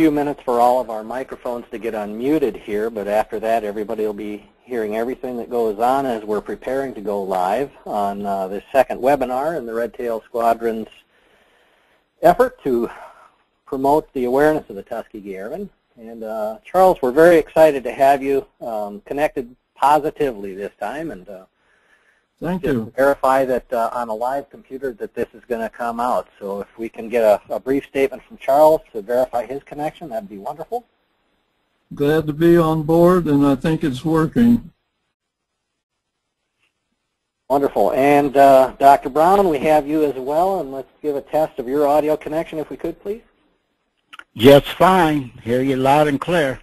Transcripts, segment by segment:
few minutes for all of our microphones to get unmuted here, but after that everybody will be hearing everything that goes on as we're preparing to go live on uh, this second webinar in the Red Tail Squadron's effort to promote the awareness of the Tuskegee Airmen. And uh, Charles, we're very excited to have you um, connected positively this time and uh, Thank just you. verify that uh, on a live computer that this is going to come out. So if we can get a, a brief statement from Charles to verify his connection, that'd be wonderful. Glad to be on board, and I think it's working. Wonderful. And uh, Dr. Brown, we have you as well, and let's give a test of your audio connection if we could, please. Just fine. Hear you loud and clear.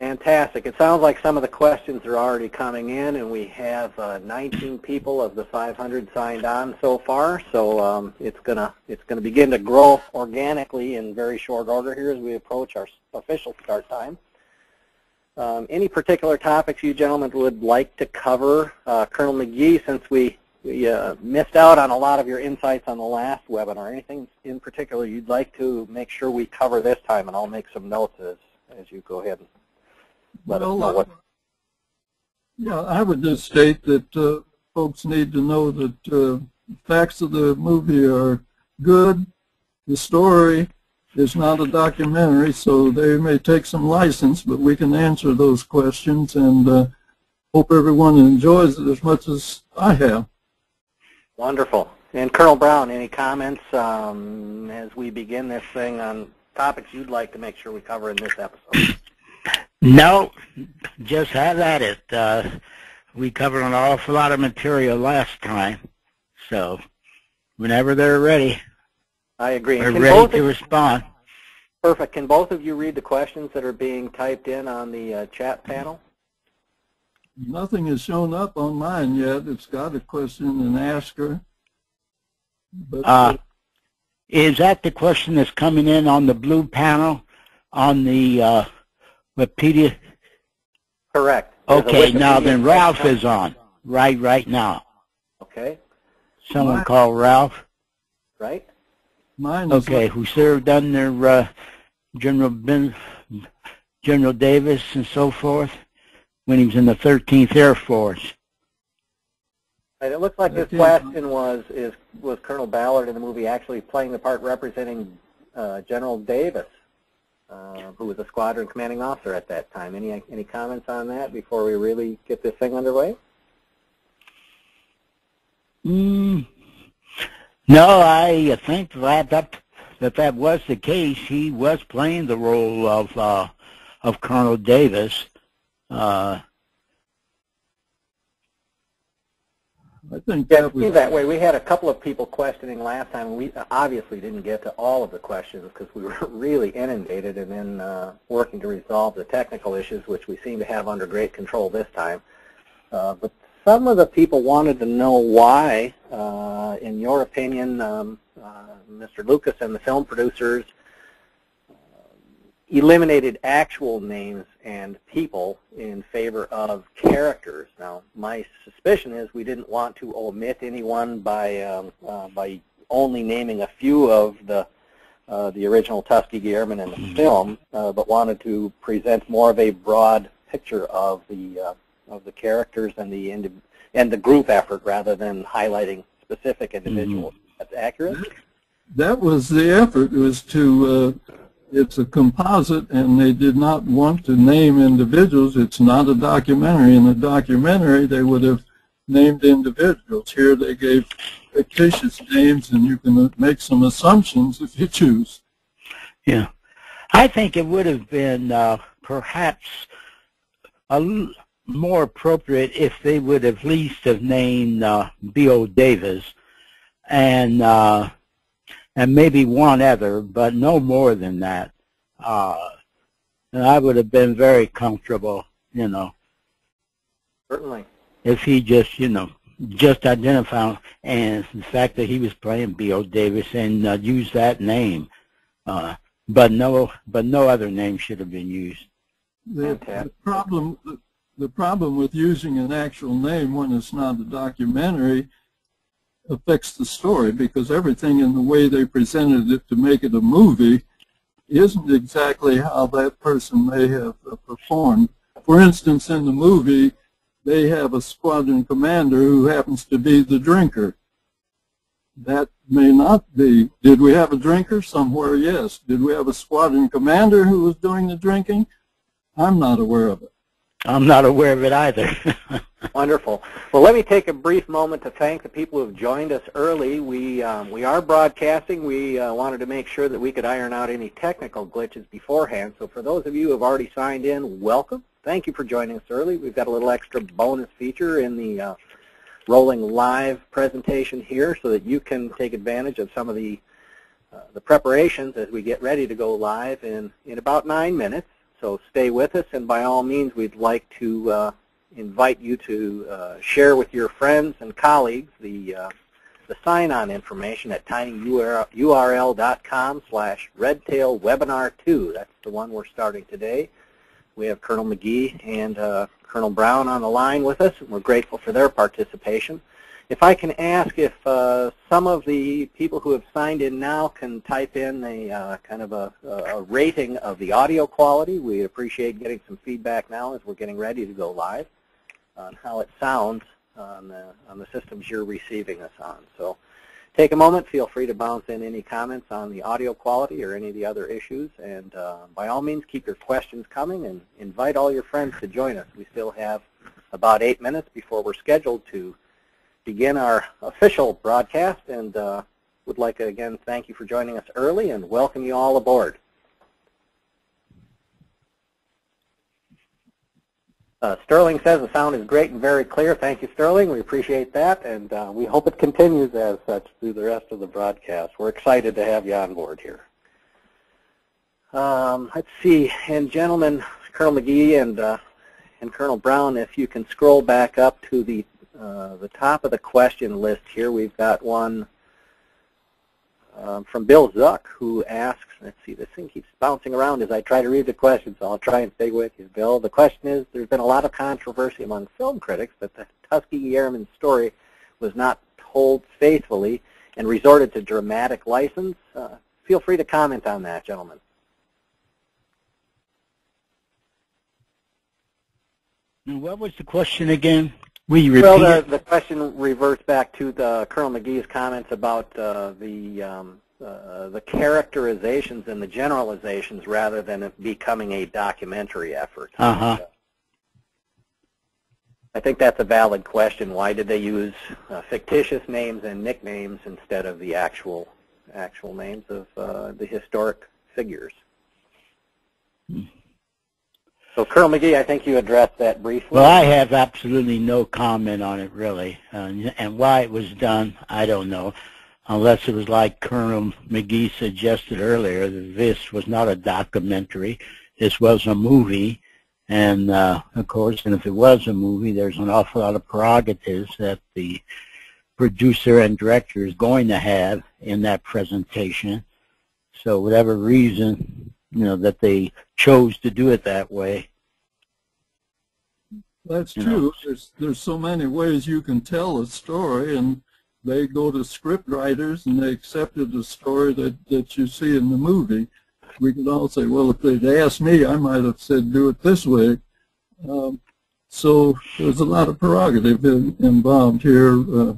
Fantastic. It sounds like some of the questions are already coming in, and we have uh, 19 people of the 500 signed on so far. So um, it's gonna it's gonna begin to grow organically in very short order here as we approach our official start time. Um, any particular topics you gentlemen would like to cover, uh, Colonel McGee? Since we we uh, missed out on a lot of your insights on the last webinar, anything in particular you'd like to make sure we cover this time? And I'll make some notes as as you go ahead and let us know what. Yeah, I would just state that uh, folks need to know that uh, facts of the movie are good. The story is not a documentary, so they may take some license, but we can answer those questions and uh, hope everyone enjoys it as much as I have. Wonderful. And Colonel Brown, any comments um, as we begin this thing on topics you'd like to make sure we cover in this episode? No, just have at it. Uh, we covered an awful lot of material last time, so whenever they're ready, I agree. we're ready to of, respond. perfect. Can both of you read the questions that are being typed in on the uh, chat panel? Nothing has shown up on mine yet. It's got a question and asker. But Uh, is that the question that's coming in on the blue panel on the Wikipedia? Correct. There's a Okay, now then Ralph is on right right now. Okay, Someone What? call Ralph. right? mine is Okay, who served under uh, General ben, General Davis and so forth when he was in the 13th Air Force. And it looks like this question was is was Colonel Bullard in the movie actually playing the part representing uh, General Davis, uh, who was a squadron commanding officer at that time. Any any comments on that before we really get this thing underway? Mm, no, I think that, that that that was the case. He was playing the role of uh, of Colonel Davis. Uh, I think that was that way. We had a couple of people questioning last time, we obviously didn't get to all of the questions because we were really inundated and then uh, working to resolve the technical issues, which we seem to have under great control this time. Uh, but some of the people wanted to know why, uh, in your opinion, um, uh, Mr. Lucas and the film producers eliminated actual names and people in favor of characters. Now, my suspicion is we didn't want to omit anyone by um, uh, by only naming a few of the uh, the original Tuskegee Airmen in the film, uh, but wanted to present more of a broad picture of the uh, of the characters and the indi- and the group effort rather than highlighting specific individuals. That's accurate. that was the effort was to uh, it's a composite and they did not want to name individuals. It's not a documentary. In a documentary they would have named individuals. Here they gave fictitious names and you can make some assumptions if you choose. Yeah, I think it would have been uh, perhaps a more appropriate if they would at least have named uh, B.O. Davis. And uh, and maybe one other, but no more than that. Uh, and I would have been very comfortable, you know, Certainly. if he just, you know, just identified and the fact that he was playing Bill Davis and uh, use that name. Uh, but no, but no other name should have been used. the, the problem the, the problem with using an actual name when it's not a documentary affects the story because everything in the way they presented it to make it a movie isn't exactly how that person may have uh, performed. For instance, in the movie, they have a squadron commander who happens to be the drinker. That may not be. Did we have a drinker somewhere? Yes. Did we have a squadron commander who was doing the drinking? I'm not aware of it. I'm not aware of it either. Wonderful. Well, let me take a brief moment to thank the people who have joined us early. We um, we are broadcasting. We uh, wanted to make sure that we could iron out any technical glitches beforehand. So for those of you who have already signed in, welcome. Thank you for joining us early. We've got a little extra bonus feature in the uh, rolling live presentation here so that you can take advantage of some of the uh, the preparations as we get ready to go live in, in about nine minutes. So stay with us, and by all means, we'd like to uh, invite you to uh, share with your friends and colleagues the uh, the sign-on information at tinyurl.com slash redtailwebinar2. That's the one we're starting today. We have Colonel McGee and uh, Colonel Brown on the line with us, and we're grateful for their participation. If I can ask if uh, some of the people who have signed in now can type in a uh, kind of a, a, rating of the audio quality, we'd appreciate getting some feedback now as we're getting ready to go live on how it sounds on the, on the systems you're receiving us on. So take a moment, feel free to bounce in any comments on the audio quality or any of the other issues, and uh, by all means keep your questions coming and invite all your friends to join us. We still have about eight minutes before we're scheduled to begin our official broadcast and uh, would like to again thank you for joining us early and welcome you all aboard. Uh, Sterling says the sound is great and very clear. Thank you, Sterling. We appreciate that, and uh, we hope it continues as such through the rest of the broadcast. We're excited to have you on board here. Um, let's see, and gentlemen, Colonel McGee and uh, and Colonel Brown, if you can scroll back up to the uh, the top of the question list here, we've got one um, from Bill Zuck who asks, let's see, this thing keeps bouncing around as I try to read the question, so I'll try and stay with you, Bill. The question is, there's been a lot of controversy among film critics that the Tuskegee Airmen story was not told faithfully and resorted to dramatic license. Uh, feel free to comment on that, gentlemen. What was the question again? Will you repeat well, the, the question reverts back to the Colonel McGee's comments about uh, the um, uh, the characterizations and the generalizations rather than it becoming a documentary effort. Uh-huh. I think that's a valid question. Why did they use uh, fictitious names and nicknames instead of the actual actual names of uh, the historic figures? Hmm. So Colonel McGee, I think you addressed that briefly. Well, I have absolutely no comment on it, really. And why it was done, I don't know, unless it was like Colonel McGee suggested earlier, that this was not a documentary. This was a movie. And, uh, of course, and if it was a movie, there's an awful lot of prerogatives that the producer and director is going to have in that presentation. So whatever reason you know, that they chose to do it that way. That's true. Know. There's there's so many ways you can tell a story, and they go to script writers and they accepted the story that that you see in the movie. We could all say, well, if they'd asked me, I might have said do it this way. Um, so there's a lot of prerogative in, involved here uh,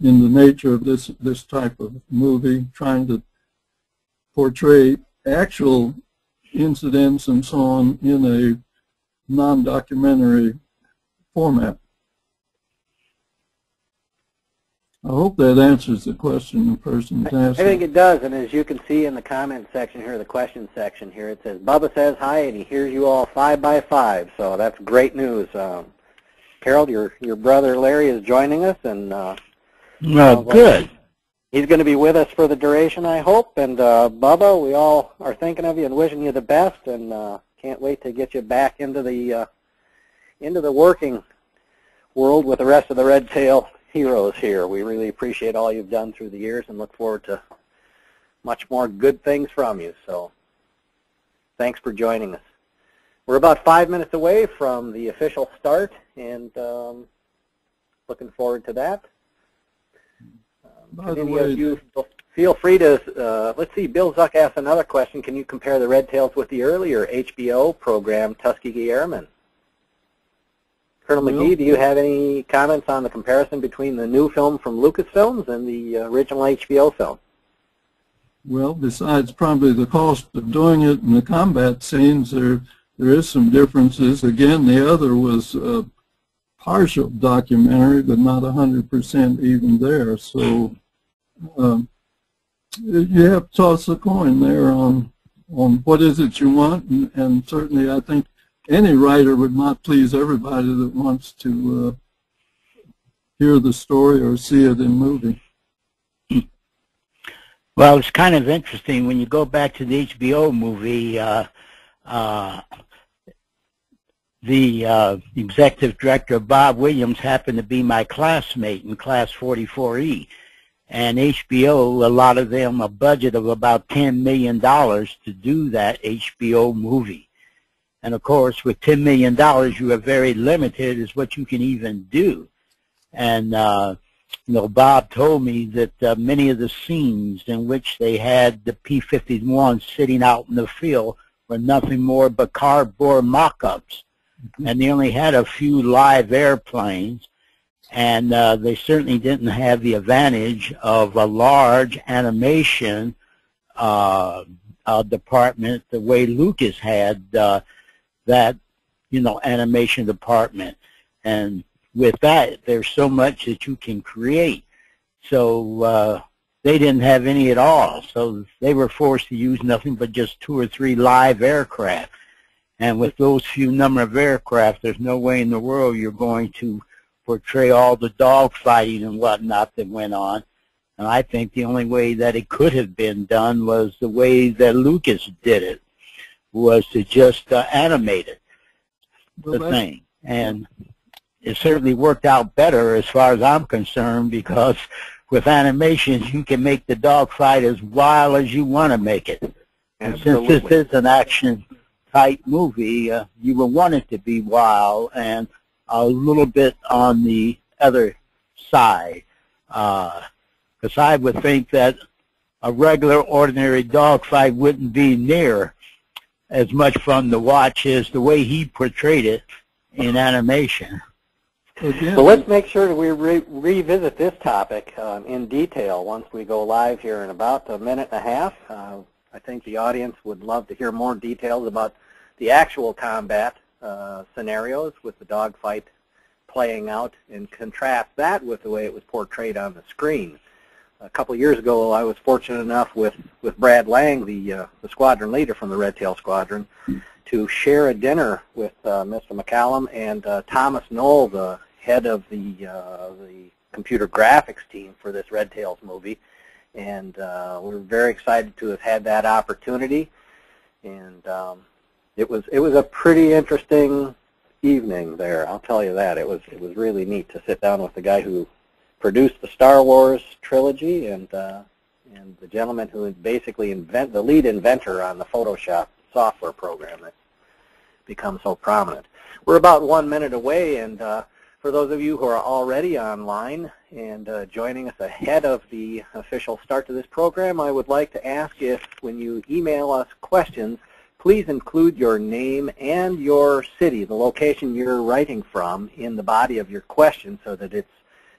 in the nature of this this type of movie, trying to portray actual incidents and so on in a non-documentary format. I hope that answers the question the person's asking. I think it does, and as you can see in the comment section here, the question section here, it says, Bubba says hi, and he hears you all five by five, so that's great news. Um, Carol, your your brother Larry is joining us, and uh, well, good he's going to be with us for the duration, I hope. And uh, Bubba, we all are thinking of you and wishing you the best, and uh, can't wait to get you back into the uh, into the working world with the rest of the Red Tail heroes here. We really appreciate all you've done through the years and look forward to much more good things from you. So thanks for joining us. We're about five minutes away from the official start, and um, looking forward to that. By the way, you feel free to, uh, let's see, Bill Zuck asked another question. Can you compare the Red Tails with the earlier HBO program, Tuskegee Airmen? Colonel Well- McGee, do you have any comments on the comparison between the new film from Lucasfilms and the uh, original HBO film? Well, besides probably the cost of doing it and the combat scenes, there there is some differences. Again, the other was a partial documentary, but not a hundred percent even there. So um, you have to toss a coin there on on what is it you want, and, and certainly I think any writer would not please everybody that wants to uh, hear the story or see it in movie. Well, it's kind of interesting when you go back to the HBO movie. Uh, uh, the uh, executive director Bob Williams happened to be my classmate in class 44E, and HBO a lot of them a budget of about 10 million dollars to do that HBO movie. And of course, with 10 million dollars, you are very limited as what you can even do. And uh, you know, Bob told me that uh, many of the scenes in which they had the P-51 sitting out in the field were nothing more but cardboard mock-ups. And they only had a few live airplanes, and uh, they certainly didn't have the advantage of a large animation uh, uh, department the way Lucas had uh, that, you know, animation department. And with that, there's so much that you can create. So uh, they didn't have any at all. So they were forced to use nothing but just two or three live aircraft. And with those few number of aircraft, there's no way in the world you're going to portray all the dogfighting and whatnot that went on. And I think the only way that it could have been done was the way that Lucas did it, was to just uh, animate it, the that's- thing. And it certainly worked out better as far as I'm concerned because with animations you can make the dogfight as wild as you want to make it. And since this is an action type movie, uh, you would want it to be wild and a little bit on the other side. Because I would think that a regular, ordinary dogfight wouldn't be near as much fun to watch as the way he portrayed it in animation. Again, So let's make sure that we re- revisit this topic um, in detail once we go live here in about a minute and a half. Uh, I think the audience would love to hear more details about the actual combat uh, scenarios with the dogfight playing out and contrast that with the way it was portrayed on the screen. A couple years ago, I was fortunate enough with, with Brad Lang, the, uh, the squadron leader from the Red Tail Squadron, to share a dinner with uh, Mr. McCallum and uh, Thomas Knoll, the head of the uh, the computer graphics team for this Red Tails movie, and uh, we're very excited to have had that opportunity. And um, it was it was a pretty interesting evening there. I'll tell you that it was it was really neat to sit down with the guy who produced the Star Wars trilogy and uh, and the gentleman who basically invent the lead inventor on the Photoshop software program that's become so prominent. We're about one minute away, and uh, for those of you who are already online and uh, joining us ahead of the official start to this program, I would like to ask if when you email us questions, please include your name and your city, the location you're writing from, in the body of your question so that it's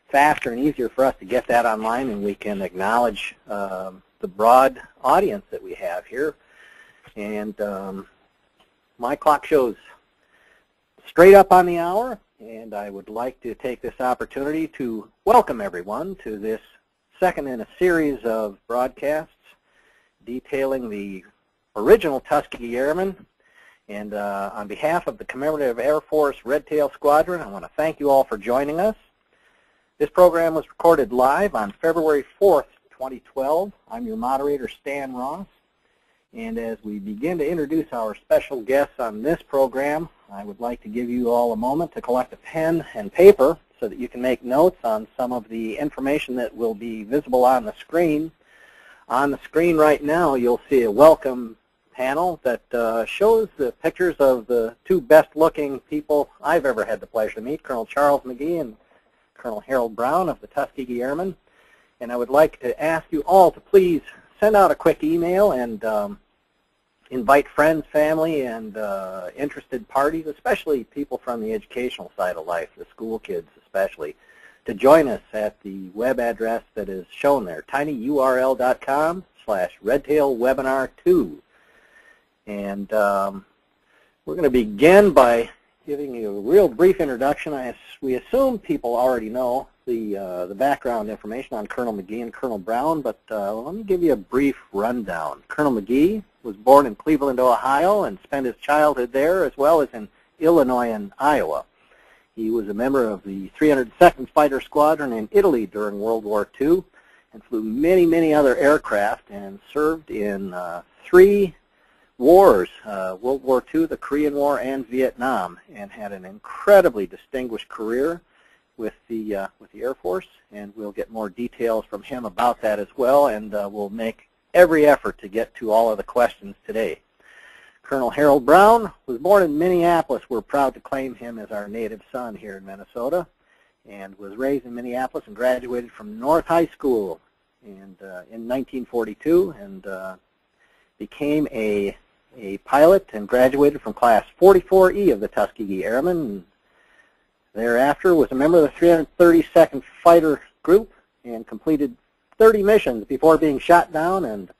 faster and easier for us to get that online and we can acknowledge um, the broad audience that we have here. And um, my clock shows straight up on the hour, and I would like to take this opportunity to welcome everyone to this second in a series of broadcasts detailing the original Tuskegee Airmen. And uh, on behalf of the Commemorative Air Force Red Tail Squadron, I want to thank you all for joining us. This program was recorded live on February 4th, 2012. I'm your moderator, Stan Ross. And as we begin to introduce our special guests on this program, I would like to give you all a moment to collect a pen and paper so that you can make notes on some of the information that will be visible on the screen. On the screen right now, you'll see a welcome panel that uh, shows the pictures of the two best-looking people I've ever had the pleasure to meet, Colonel Charles McGee and Colonel Harold Brown of the Tuskegee Airmen. And I would like to ask you all to please send out a quick email and um, invite friends, family, and uh, interested parties, especially people from the educational side of life, the school kids especially, to join us at the web address that is shown there, tinyurl.com slash redtailwebinar2. And um, we're going to begin by giving you a real brief introduction. I, we assume people already know the, uh, the background information on Colonel McGee and Colonel Brown, but uh, let me give you a brief rundown. Colonel McGee was born in Cleveland, Ohio, and spent his childhood there as well as in Illinois and Iowa. He was a member of the 302nd Fighter Squadron in Italy during World War II and flew many, many other aircraft and served in uh, three wars, uh, World War II, the Korean War, and Vietnam, and had an incredibly distinguished career with the uh, with the Air Force, and we'll get more details from him about that as well, and uh, we'll make every effort to get to all of the questions today. Colonel Harold Brown was born in Minneapolis. We're proud to claim him as our native son here in Minnesota and was raised in Minneapolis and graduated from North High School and uh, in 1942 and uh, became a, a pilot and graduated from class 44E of the Tuskegee Airmen. Thereafter was a member of the 332nd Fighter Group and completed 30 missions before being shot down and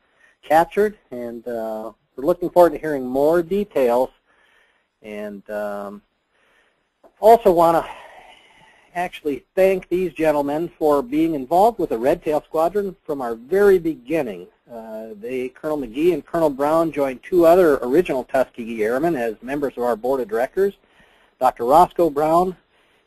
captured and uh, we're looking forward to hearing more details and um, also want to actually thank these gentlemen for being involved with the Red Tail Squadron from our very beginning. Uh, they, Colonel McGee and Colonel Brown joined two other original Tuskegee Airmen as members of our board of directors, Dr. Roscoe Brown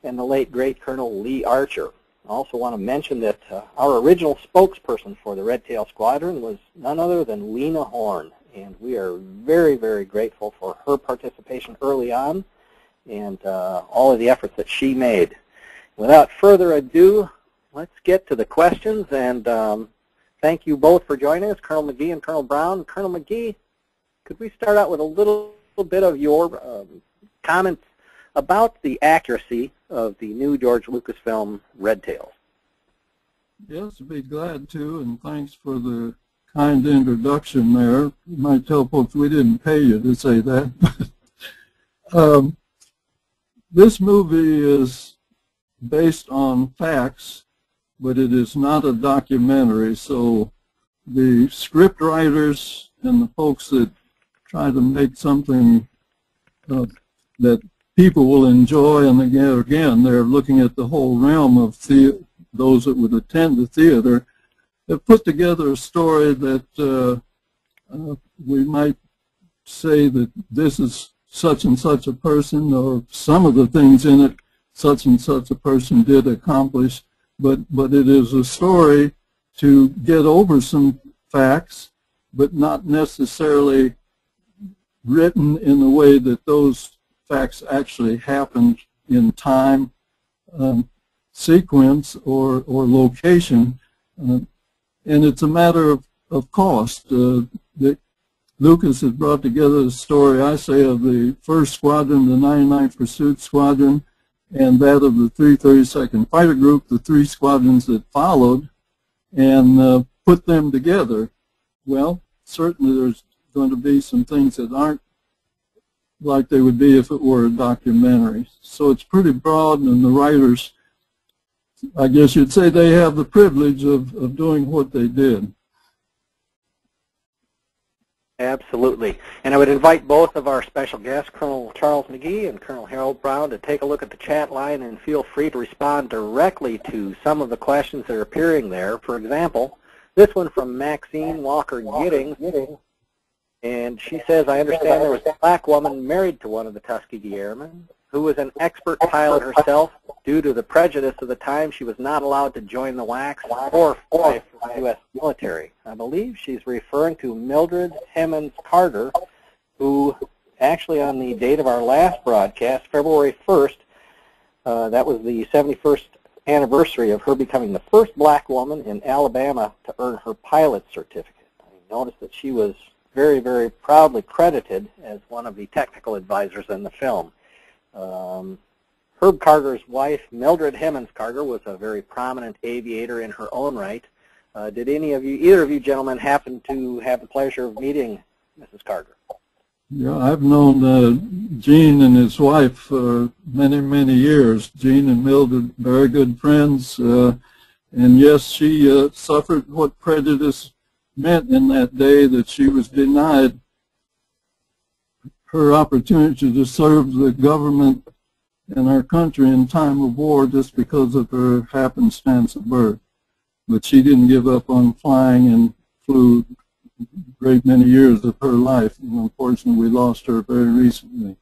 and the late great Colonel Lee Archer. I also want to mention that uh, our original spokesperson for the Red Tail Squadron was none other than Lena Horne, and we are very, very grateful for her participation early on and uh, all of the efforts that she made. Without further ado, let's get to the questions, and um, thank you both for joining us, Colonel McGee and Colonel Brown. Colonel McGee, could we start out with a little, little bit of your um, comments about the accuracy of the new George Lucasfilm Red Tails? Yes, I'd be glad to, and thanks for the kind introduction there. You might tell folks we didn't pay you to say that. um, this movie is based on facts, but it is not a documentary. So the script writers and the folks that try to make something uh, that people will enjoy, and again, again, they're looking at the whole realm of the, those that would attend the theater have put together a story that uh, uh, we might say that this is such and such a person or some of the things in it such and such a person did accomplish, but, but it is a story to get over some facts, but not necessarily written in the way that those facts actually happened in time, um, sequence, or, or location. Uh, and it's a matter of, of cost. Uh, the, Lucas has brought together the story, I say, of the first squadron, the 99th Pursuit Squadron, and that of the 332nd Fighter Group, the three squadrons that followed, and uh, put them together. Well, certainly there's going to be some things that aren't like they would be if it were a documentary. So it's pretty broad, and the writers I guess you'd say they have the privilege of, of doing what they did. Absolutely. And I would invite both of our special guests, Colonel Charles McGee and Colonel Harold Brown, to take a look at the chat line and feel free to respond directly to some of the questions that are appearing there. For example, this one from Maxine Walker Giddings. And she says, I understand there was a black woman married to one of the Tuskegee Airmen who was an expert pilot herself. Due to the prejudice of the time, she was not allowed to join the WACs or fly for the U.S. military. I believe she's referring to Mildred Hemmons Carter, who actually on the date of our last broadcast, February 1st, uh, that was the 71st anniversary of her becoming the first black woman in Alabama to earn her pilot certificate. I noticed that she was very, very proudly credited as one of the technical advisors in the film. Um, Herb Carter's wife, Mildred Hemmons Carter, was a very prominent aviator in her own right. Uh, did any of you, either of you gentlemen, happen to have the pleasure of meeting Mrs. Carter? Yeah, I've known uh, Gene and his wife for many, many years. Gene and Mildred, very good friends. Uh, and yes, she uh, suffered what prejudice meant in that day that she was denied her opportunity to serve the government and our country in time of war just because of her happenstance of birth. But she didn't give up on flying and flew a great many years of her life. And unfortunately, we lost her very recently.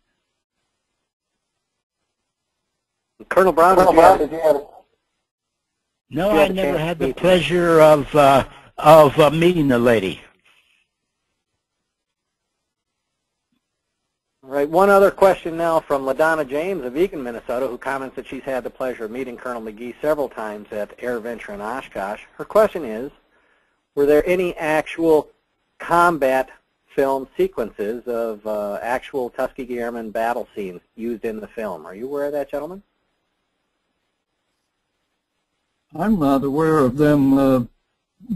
Colonel Brown, did you have- did you have No, You I never had the pleasure of uh, of uh, meeting the lady. Right, one other question now from LaDonna James of Eagan, Minnesota, who comments that she's had the pleasure of meeting Colonel McGee several times at Air Venture in Oshkosh. Her question is, were there any actual combat film sequences of uh, actual Tuskegee Airmen battle scenes used in the film? Are you aware of that, gentlemen? I'm not aware of them uh,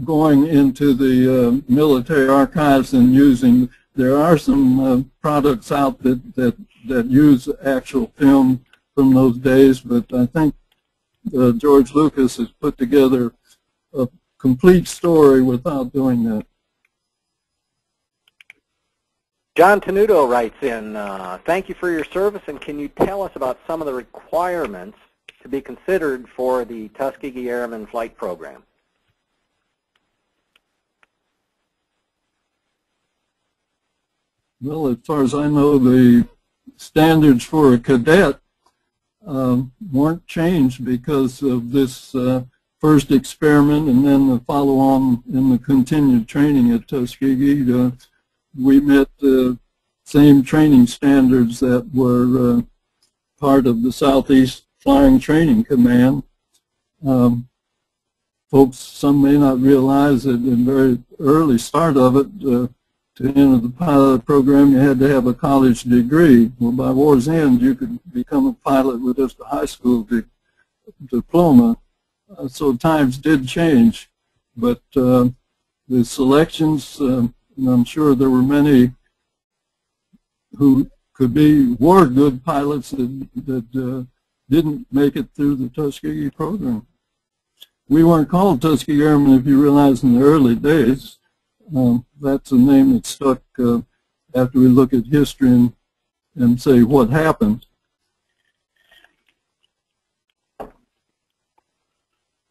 going into the uh, military archives and using. There are some uh, products out that, that that use actual film from those days, but I think uh, George Lucas has put together a complete story without doing that. John Tenuto writes in, uh, thank you for your service, and can you tell us about some of the requirements to be considered for the Tuskegee Airmen Flight Program? Well, as far as I know, the standards for a cadet um, weren't changed because of this uh, first experiment and then the follow-on in the continued training at Tuskegee. Uh, we met the same training standards that were uh, part of the Southeast Flying Training Command. Um, folks, some may not realize that in very early start of it, uh, to enter the pilot program, you had to have a college degree. Well, by war's end, you could become a pilot with just a high school di- diploma. Uh, so times did change, but uh, the selections, um, and I'm sure there were many who could be were good pilots that, that uh, didn't make it through the Tuskegee program. We weren't called Tuskegee Airmen, if you realize, in the early days. Um, that's a name that stuck uh, after we look at history and, and say what happened.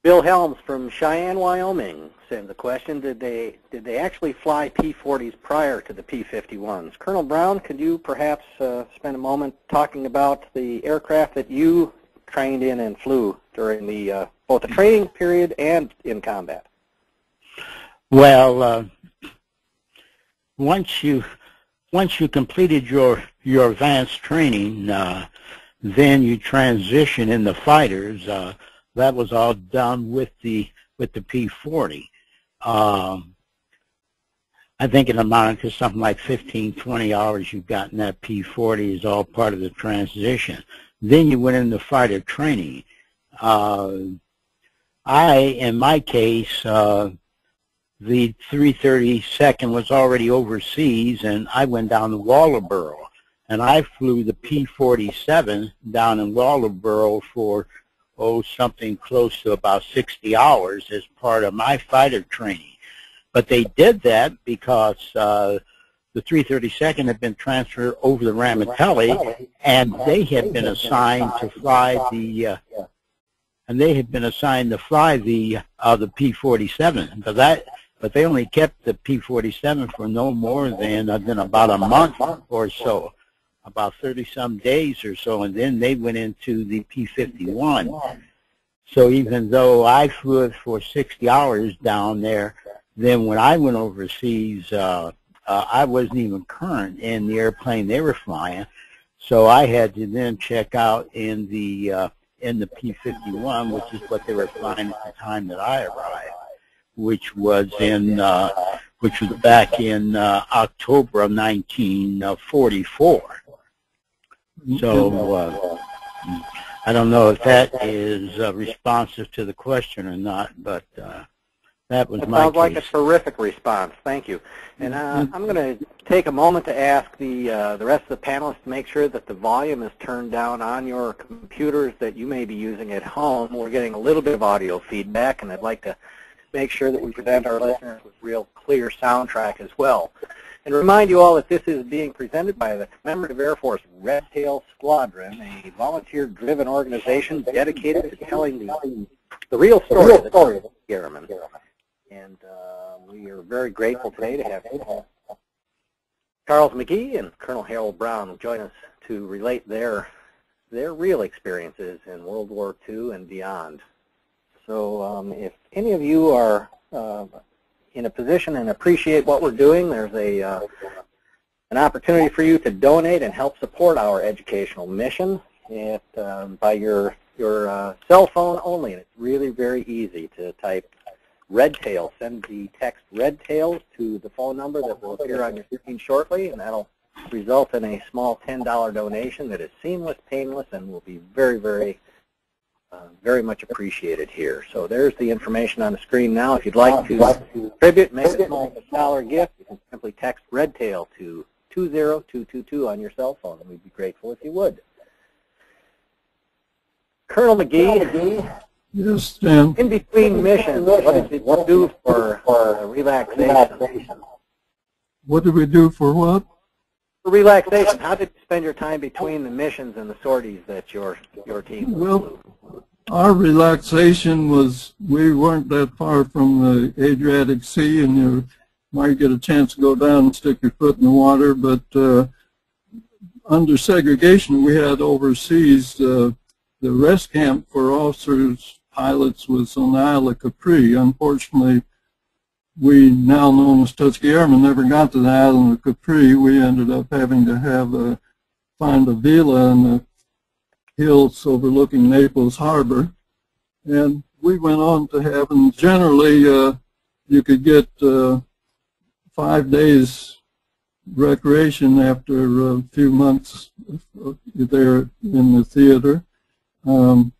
Bill Helms from Cheyenne, Wyoming sends a question. Did they did they actually fly P-40s prior to the P-51s? Colonel Brown, could you perhaps uh, spend a moment talking about the aircraft that you trained in and flew during the uh, both the training period and in combat? Well, uh, once you once you completed your your advanced training, uh, then you transition in the fighters. Uh, that was all done with the with the P-40. Um, I think amounted to something like 15, 20 hours you got in that P-40 is all part of the transition. Then you went into fighter training. Uh, I, in my case, uh, the 332nd was already overseas, and I went down to Walterboro, and I flew the P-47 down in Walterboro for, oh, something close to about 60 hours as part of my fighter training. But they did that because uh, the 332nd had been transferred over the Ramitelli, and they had been assigned to fly the uh, and they had been assigned to fly the uh, the P-47. But that but they only kept the P-47 for no more than uh, than about a month or so, about 30 some days or so, and then they went into the P-51. So even though I flew it for 60 hours down there, then when I went overseas, uh, uh, I wasn't even current in the airplane they were flying. So I had to then check out in the uh, in the P-51, which is what they were flying at the time that I arrived, which was in uh, which was back in uh, October of 1944. So uh, I don't know if that is uh, responsive to the question or not, but uh, That was That my sounds like a case. terrific response. Thank you. And uh, I'm going to take a moment to ask the uh, the rest of the panelists to make sure that the volume is turned down on your computers that you may be using at home. We're getting a little bit of audio feedback, and I'd like to make sure that we present our listeners with real clear soundtrack as well. And remind you all that this is being presented by the Commemorative Air Force Red Tail Squadron, a volunteer-driven organization dedicated to telling the, the real story of the airmen. And uh, we are very grateful today to have Charles McGee and Colonel Harold Brown join us to relate their their real experiences in World War II and beyond. So um, if any of you are uh, in a position and appreciate what we're doing, there's a uh, an opportunity for you to donate and help support our educational mission it, um, by your your uh, cell phone only. And it's really very easy to type Redtail. Send the text Redtail to the phone number that will appear on your screen shortly, and that'll result in a small $10 donation that is seamless, painless, and will be very, very, uh, very much appreciated here. So there's the information on the screen now. If you'd like to contribute, make a small dollar gift, you can simply text Redtail to 20222 on your cell phone, and we'd be grateful if you would. Colonel McGee, Yes, Stan. in between missions, what did you do for uh, relaxation? What did we do for what? Relaxation, how did you spend your time between the missions and the sorties that your your team? Well, our relaxation was we weren't that far from the Adriatic Sea, and you might get a chance to go down and stick your foot in the water. But uh, under segregation, we had overseas uh, the rest camp for officers, pilots was on the Isle of Capri. Unfortunately, we now known as Tuskegee Airmen never got to the island of Capri. We ended up having to have a find a villa in the hills overlooking Naples Harbor. And we went on to have, and generally uh, you could get uh, five days recreation after a few months uh, there in the theater. Um,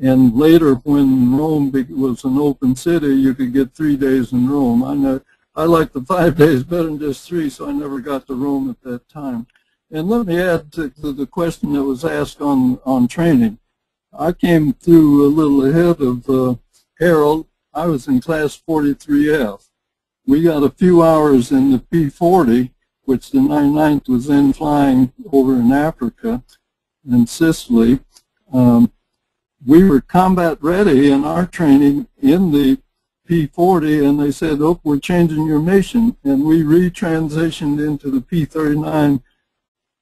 and later, when Rome was an open city, you could get three days in Rome. I know I like the five days better than just three, so I never got to Rome at that time. And let me add to, to the question that was asked on, on training. I came through a little ahead of uh, Harold. I was in class 43F. We got a few hours in the P-40, which the 99th was then flying over in Africa and Sicily. Um, we were combat ready in our training in the P-40, and they said, oh, we're changing your mission. And we retransitioned into the P-39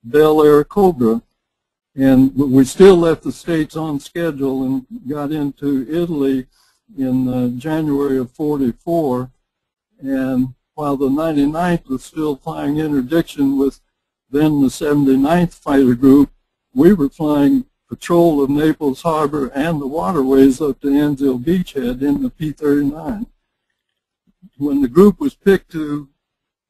Bell Airacobra. And we still left the States on schedule and got into Italy in uh, January of 44. And while the 99th was still flying interdiction with then the 79th Fighter Group, we were flying patrol of Naples Harbor and the waterways up to Anzio Beachhead in the P-39. When the group was picked to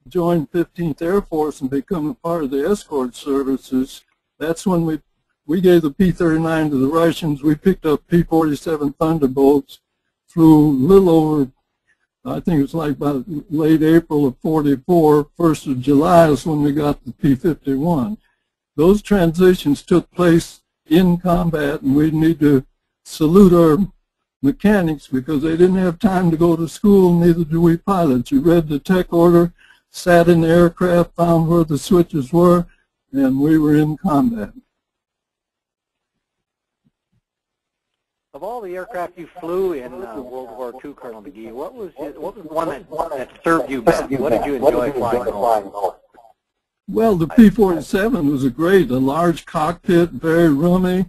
join 15th Air Force and become a part of the escort services, that's when we we gave the P-39 to the Russians. We picked up P-47 Thunderbolts, flew a little over, I think it was like about late April of 44. 1st of July is when we got the P-51. Those transitions took place in combat, and we need to salute our mechanics because they didn't have time to go to school, neither do we pilots. You read the tech order, sat in the aircraft, found where the switches were, and we were in combat. Of all the aircraft you flew in uh, World War II, Colonel McGee, what was what was one that, that served you best? What did you enjoy flying most? Well, the P-47 was a great, a large cockpit, very roomy,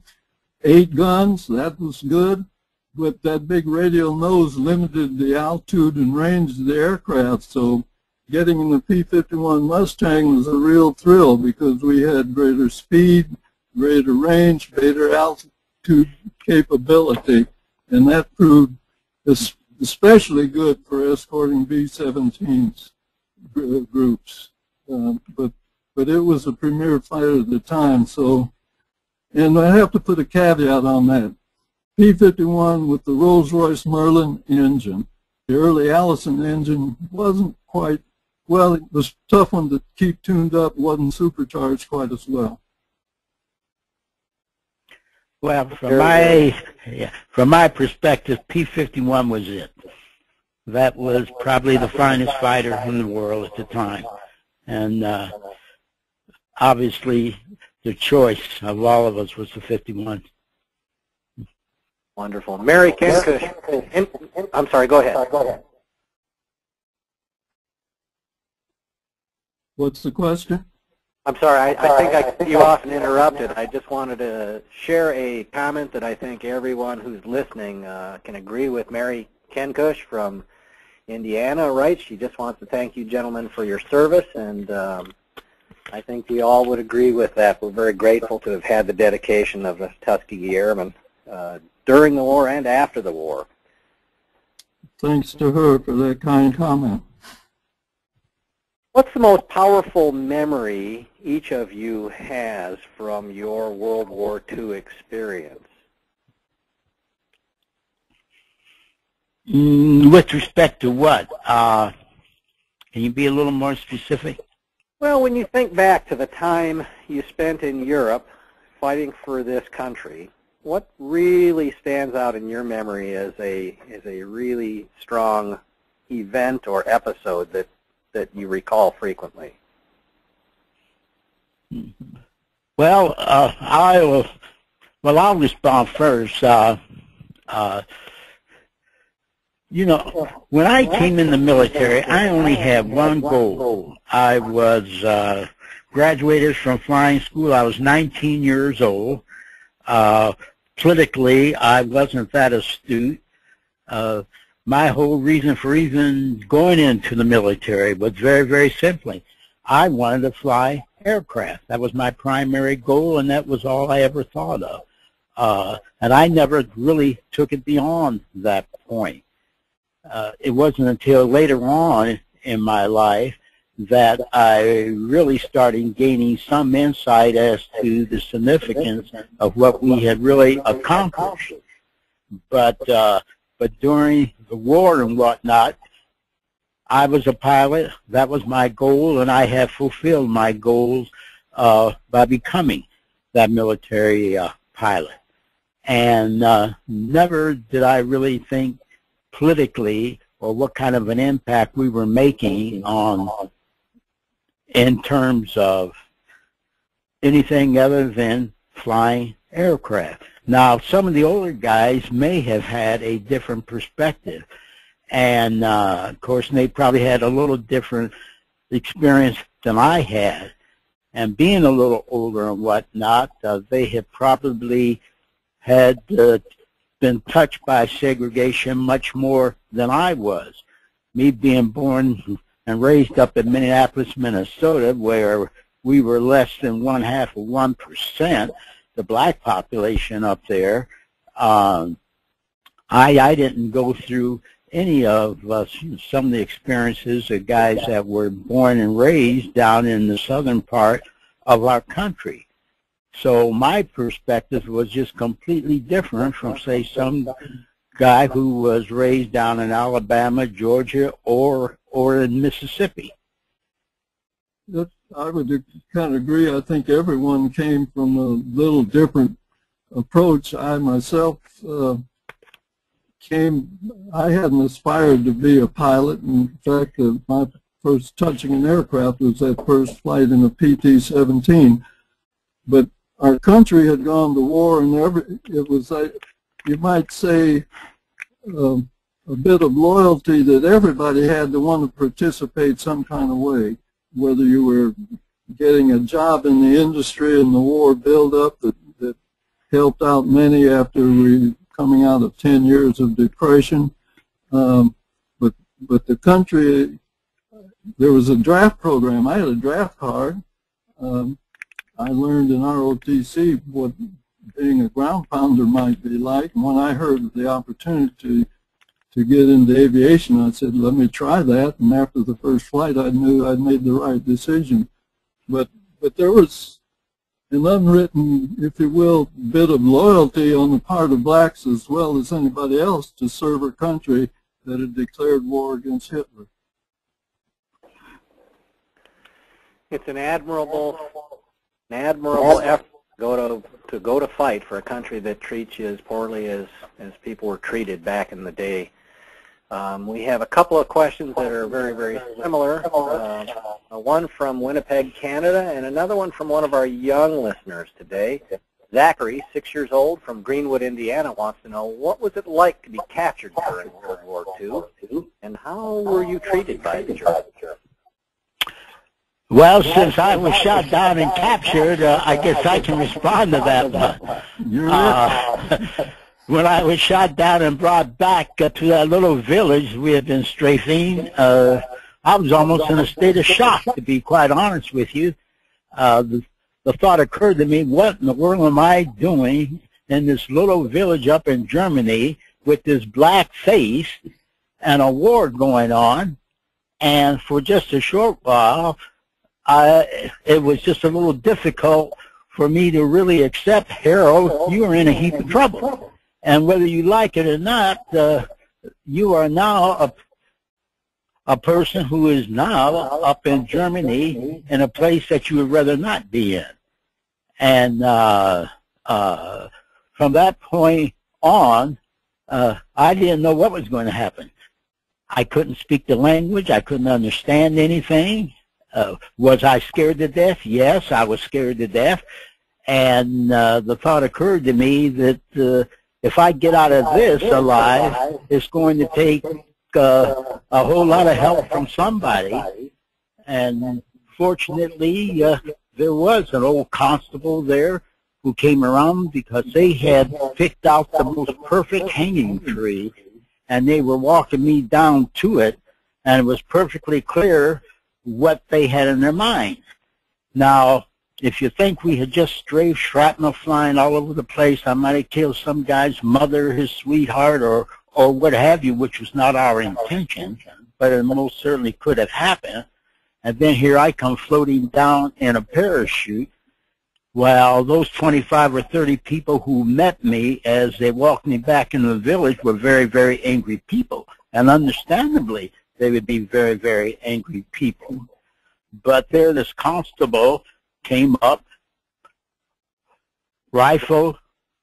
eight guns, that was good. But that big radial nose limited the altitude and range of the aircraft, so getting in the P-51 Mustang was a real thrill because we had greater speed, greater range, greater altitude capability, and that proved especially good for escorting B-17s groups. Uh, but but it was a premier fighter at the time. So, and I have to put a caveat on that. P-51 with the Rolls-Royce Merlin engine the early Allison engine wasn't quite, well, it was a tough one to keep tuned up, wasn't supercharged quite as well. Well, from my yeah, from my perspective, P-51 was it. That was probably the finest fighter in the world at the time, and uh, obviously the choice of all of us was the 51. Wonderful. Mary Kinkush, I'm sorry, go ahead. What's the question? I'm sorry, I, I think I cut you off and interrupted. I just wanted to share a comment that I think everyone who's listening uh, can agree with. Mary Kenkush from Indiana writes, she just wants to thank you gentlemen for your service, and um, I think we all would agree with that. We're very grateful to have had the dedication of the Tuskegee Airmen uh, during the war and after the war. Thanks to her for that kind comment. What's the most powerful memory each of you has from your World War II experience? Mm, with respect to what? Uh, can you be a little more specific? Well, when you think back to the time you spent in Europe fighting for this country, what really stands out in your memory as a as a really strong event or episode that that you recall frequently? Well, uh, I will. Well, I'll respond first. Uh, uh, you know, when I came in the military, I only had one goal. I was uh, graduated from flying school. I was 19 years old. Uh, politically, I wasn't that astute. Uh, my whole reason for even going into the military was very, very simply, I wanted to fly aircraft. That was my primary goal, and that was all I ever thought of. Uh, and I never really took it beyond that point. Uh, it wasn't until later on in my life that I really started gaining some insight as to the significance of what we had really accomplished. But uh, but during the war and whatnot, I was a pilot. That was my goal, and I have fulfilled my goals uh, by becoming that military uh, pilot. And uh, never did I really think politically or what kind of an impact we were making on in terms of anything other than flying aircraft. Now, some of the older guys may have had a different perspective. And, uh, of course, they probably had a little different experience than I had. And being a little older and whatnot, uh, they have probably had uh, been touched by segregation much more than I was. Me being born and raised up in Minneapolis, Minnesota, where we were less than one half of one percent, the black population up there. Um, I I didn't go through any of uh, some of the experiences of guys that were born and raised down in the southern part of our country. So my perspective was just completely different from, say, some guy who was raised down in Alabama, Georgia, or or in Mississippi. That, I would kind of agree. I think everyone came from a little different approach. I myself uh, came, I hadn't aspired to be a pilot. In fact, uh, my first touching an aircraft was that first flight in a PT-17. But our country had gone to war, and every, it was, a, you might say, uh, a bit of loyalty that everybody had to want to participate some kind of way, whether you were getting a job in the industry and the war buildup that, that helped out many after we coming out of 10 years of depression. Um, but, but the country, there was a draft program. I had a draft card. Um, I learned in ROTC what being a ground pounder might be like. And when I heard of the opportunity to, get into aviation, I said, let me try that. And after the first flight, I knew I'd made the right decision. But, but there was an unwritten, if you will, bit of loyalty on the part of blacks as well as anybody else to serve our country that had declared war against Hitler. It's an admirable, an admirable effort to go to to go to fight for a country that treats you as poorly as as people were treated back in the day. Um, we have a couple of questions that are very, very similar. Uh, one from Winnipeg, Canada, and another one from one of our young listeners today. Zachary, six years old, from Greenwood, Indiana, wants to know what was it like to be captured during World War II, and how were you treated by the Germans? Well, since I was shot down and captured, uh, I guess I can respond to that. Uh, when I was shot down and brought back uh, to that little village we had been strafing, uh, I was almost in a state of shock, to be quite honest with you. Uh, the, the thought occurred to me, what in the world am I doing in this little village up in Germany with this black face and a war going on? And for just a short while, I, it was just a little difficult for me to really accept, Harold, you are in a heap of trouble. And whether you like it or not, uh, you are now a, a person who is now up in Germany in a place that you would rather not be in. And uh, uh, from that point on, uh, I didn't know what was going to happen. I couldn't speak the language. I couldn't understand anything. Uh, was I scared to death? Yes, I was scared to death. And uh, the thought occurred to me that uh, if I get out of this alive, it's going to take uh, a whole lot of help from somebody. And fortunately, uh, there was an old constable there who came around because they had picked out the most perfect hanging tree, and they were walking me down to it, and it was perfectly clear what they had in their minds. Now, if you think we had just strafed shrapnel flying all over the place, I might have killed some guy's mother, his sweetheart, or or what have you, which was not our intention, but it most certainly could have happened. And then here I come floating down in a parachute. Well, those 25 or 30 people who met me as they walked me back into the village were very, very angry people. And understandably, they would be very, very angry people. But there this constable came up, rifle,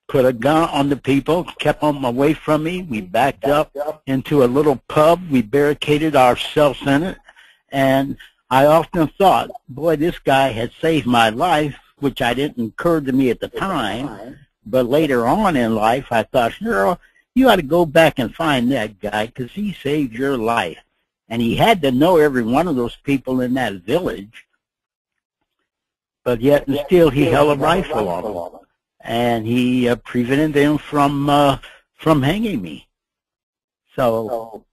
put a gun on the people, kept them away from me. We backed up into a little pub. We barricaded ourselves in it. And I often thought, boy, this guy had saved my life, which I didn't occur to me at the time. But later on in life, I thought, Harold, you ought to go back and find that guy because he saved your life. And he had to know every one of those people in that village. But yet and still he held a rifle on them. And he uh, prevented them from uh, from hanging me. So,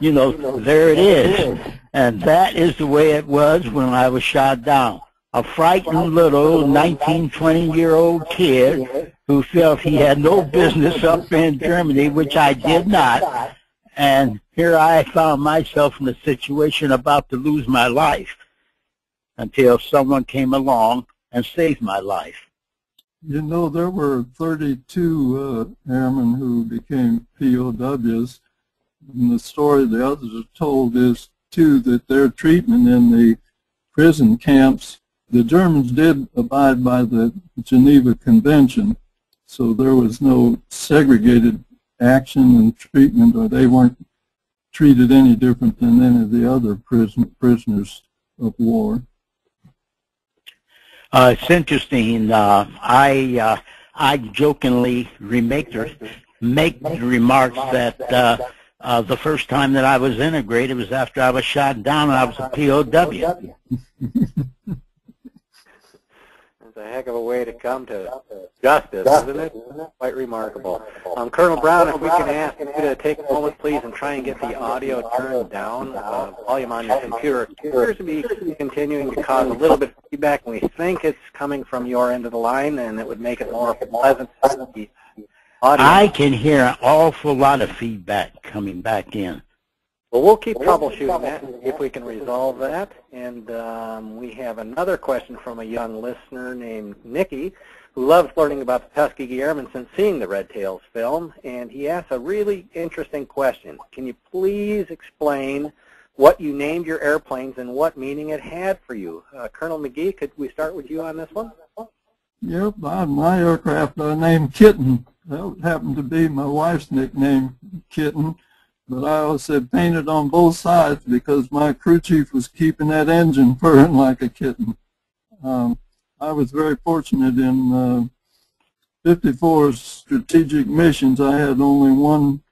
you know, there it is. And that is the way it was when I was shot down. A frightened little 19, 20-year-old kid who felt he had no business up in Germany, which I did not. And here I found myself in a situation about to lose my life until someone came along and saved my life. You know, there were 32 uh, airmen who became POWs. And the story the others have told is, too, that their treatment in the prison camps, the Germans did abide by the Geneva Convention, so there was no segregated action and treatment, or they weren't treated any different than any of the other prison, prisoners of war. Uh, it's interesting. Uh, I uh, I jokingly remake the, make the remarks that uh, uh, the first time that I was integrated was after I was shot down and I was a POW. It's a heck of a way to come to justice, isn't it? Quite remarkable. Um, Colonel Brown, if we can ask you to take a moment, please, and try and get the audio turned down. Uh, volume on your computer It appears to be continuing to cause a little bit of feedback, and we think it's coming from your end of the line, and it would make it more pleasant for the audience. I can hear an awful lot of feedback coming back in. Well, we'll keep troubleshooting that if we can resolve that. And um, we have another question from a young listener named Nikki who loves learning about the Tuskegee Airmen since seeing the Red Tails film. And he asks a really interesting question. Can you please explain what you named your airplanes and what meaning it had for you? Uh, Colonel McGee, could we start with you on this one? Yep, I, my aircraft I named Kitten. That happened to be my wife's nickname, Kitten. But I always said painted on both sides because my crew chief was keeping that engine purring like a kitten. Um, I was very fortunate in uh, 54 strategic missions. I had only one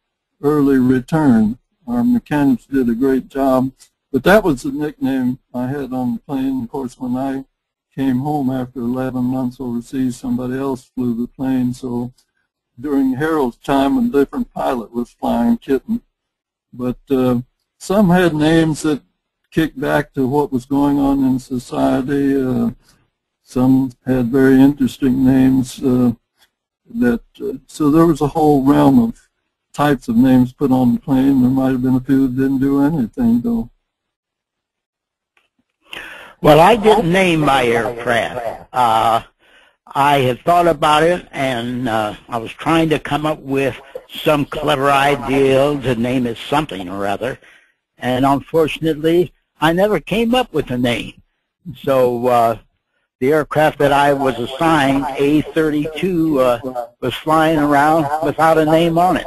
early return. Our mechanics did a great job. But that was the nickname I had on the plane. Of course, when I came home after 11 months overseas, somebody else flew the plane. So during Harold's time, a different pilot was flying Kitten. But uh, some had names that kicked back to what was going on in society. Uh, some had very interesting names. Uh, that uh, so there was a whole realm of types of names put on the plane. There might have been a few that didn't do anything though. Well, I didn't name my aircraft. Uh, I had thought about it, and uh, I was trying to come up with some clever idea to name it something or other. And unfortunately, I never came up with a name. So uh, the aircraft that I was assigned, A-32, uh, was flying around without a name on it.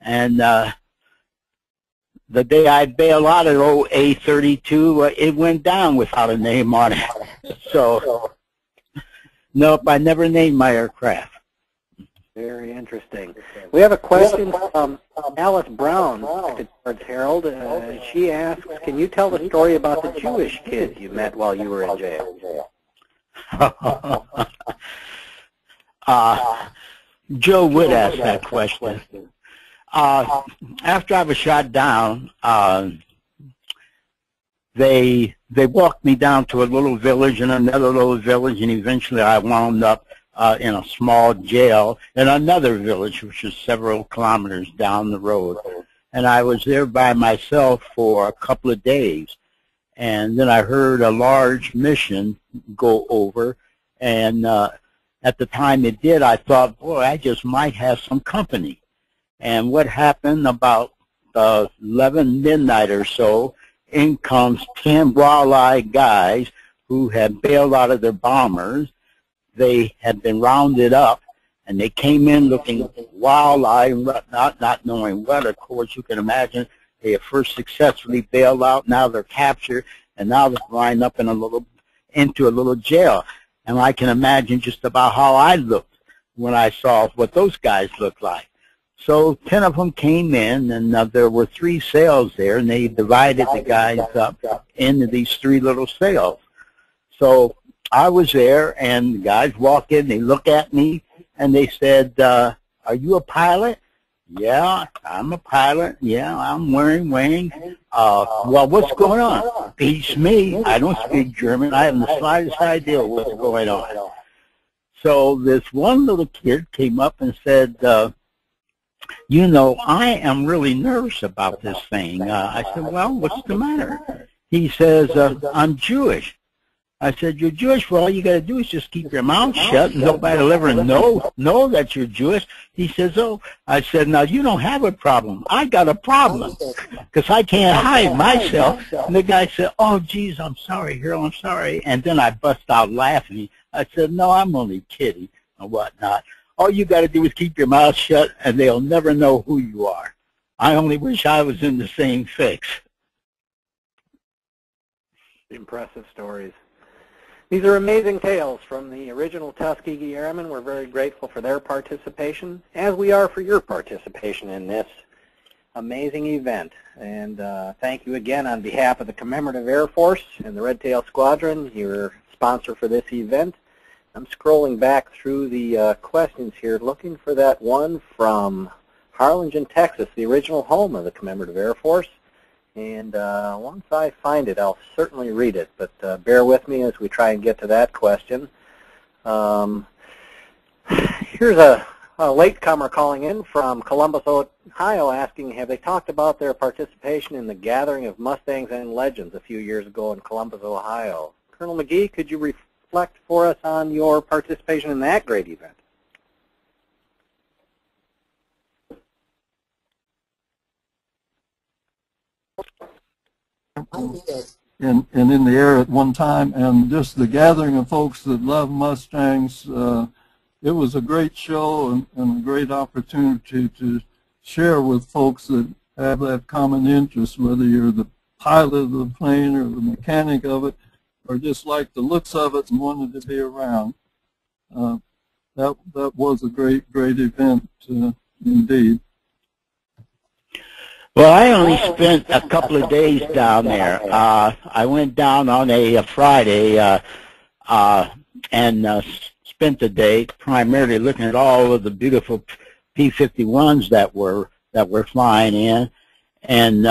And uh, the day I bailed out of A-32, uh, it went down without a name on it. So, nope, I never named my aircraft. Very interesting. We have a question from Alice Brown towards Harold. Uh, she asks, can you tell the story about the Jewish kid you met while you were in jail? uh, Joe would ask that question. Uh, after I was shot down, uh, they they walked me down to a little village and another little village, and eventually I wound up uh, in a small jail in another village, which is several kilometers down the road. And I was there by myself for a couple of days. And then I heard a large mission go over. And uh, at the time it did, I thought, boy, I just might have some company. And what happened about uh, 11 midnight or so, in comes 10 walleye guys who had bailed out of their bombers they had been rounded up and they came in looking wild-eyed, not, not knowing what. Of course, you can imagine they had first successfully bailed out, now they're captured, and now they're lined up in a little, into a little jail. And I can imagine just about how I looked when I saw what those guys looked like. So 10 of them came in, and uh, there were three cells there, and they divided the guys up into these three little cells. So I was there, and the guys walk in, they look at me, and they said, uh, are you a pilot? Yeah, I'm a pilot. Yeah, I'm wearing wings. Uh, well, what's going on? Beats me. I don't speak German. I have the slightest idea what's going on. So this one little kid came up and said, uh, you know, I am really nervous about this thing. Uh, I said, well, what's the matter? He says, uh, I'm Jewish. I said, you're Jewish. Well, all you got to do is just keep your mouth shut and will ever know, know that you're Jewish. He says, oh. I said, now you don't have a problem. I got a problem because I can't hide myself. And the guy said, oh, geez, I'm sorry, Harold, I'm sorry. And then I bust out laughing. I said, no, I'm only kidding and whatnot. All you got to do is keep your mouth shut and they'll never know who you are. I only wish I was in the same fix. Impressive stories. These are amazing tales from the original Tuskegee Airmen. We're very grateful for their participation, as we are for your participation in this amazing event. And uh, thank you again on behalf of the Commemorative Air Force and the Red Tail Squadron, your sponsor for this event. I'm scrolling back through the uh, questions here, looking for that one from Harlingen, Texas, the original home of the Commemorative Air Force. And uh, once I find it, I'll certainly read it. But uh, bear with me as we try and get to that question. Um, here's a, a latecomer calling in from Columbus, Ohio, asking, have they talked about their participation in the gathering of Mustangs and Legends a few years ago in Columbus, Ohio? Colonel McGee, could you reflect for us on your participation in that great event? and, and in the air at one time, and just the gathering of folks that love Mustangs. Uh, it was a great show and, and a great opportunity to share with folks that have that common interest, whether you're the pilot of the plane or the mechanic of it, or just liked the looks of it and wanted to be around. Uh, that that was a great great event uh, indeed. Well, I only spent a couple of days down there. Uh, I went down on a, a Friday uh, uh, and uh, spent the day primarily looking at all of the beautiful P-51s that were that were flying in, and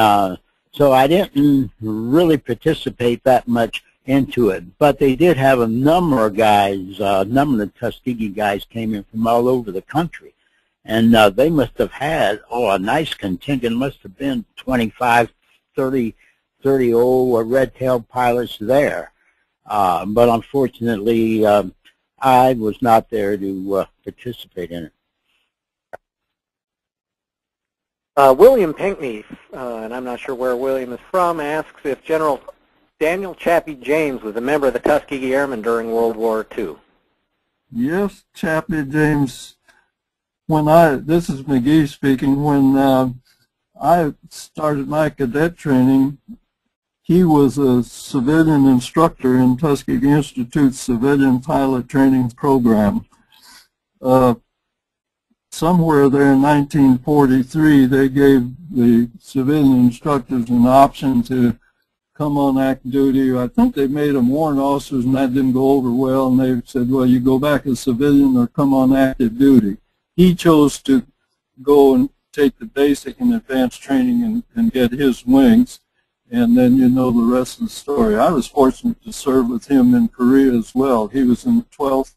so I didn't really participate that much into it. But they did have a number of guys, uh, a number of Tuskegee guys came in from all over the country. And uh, they must have had oh a nice contingent. Must have been 25 30 30 old red-tailed pilots there. Uh, but unfortunately um, I was not there to uh, participate in it. Uh, William Pinkney, uh, and I'm not sure where William is from, asks if General Daniel Chappie James was a member of the Tuskegee Airmen during World War II. Yes, Chappie James when I, this is McGee speaking, when uh, I started my cadet training, he was a civilian instructor in Tuskegee Institute's Civilian Pilot Training Program. Uh, somewhere there in 1943, they gave the civilian instructors an option to come on active duty. I think they made them warrant officers, and that didn't go over well, and they said, well, you go back as civilian or come on active duty he chose to go and take the basic and advanced training and, and get his wings. And then you know the rest of the story. I was fortunate to serve with him in Korea as well. He was in the 12th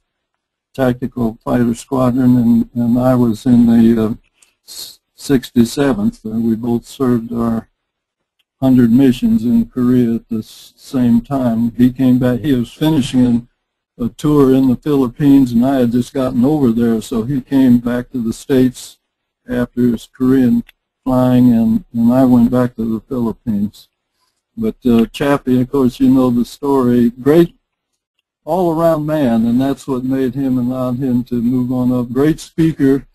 Tactical Fighter Squadron, and, and I was in the uh, 67th. And we both served our 100 missions in Korea at the same time. He came back. He was finishing a tour in the Philippines, and I had just gotten over there, so he came back to the States after his Korean flying, and, and I went back to the Philippines. But uh, Chappie, of course, you know the story. Great all-around man, and that's what made him, allowed him to move on up. Great speaker.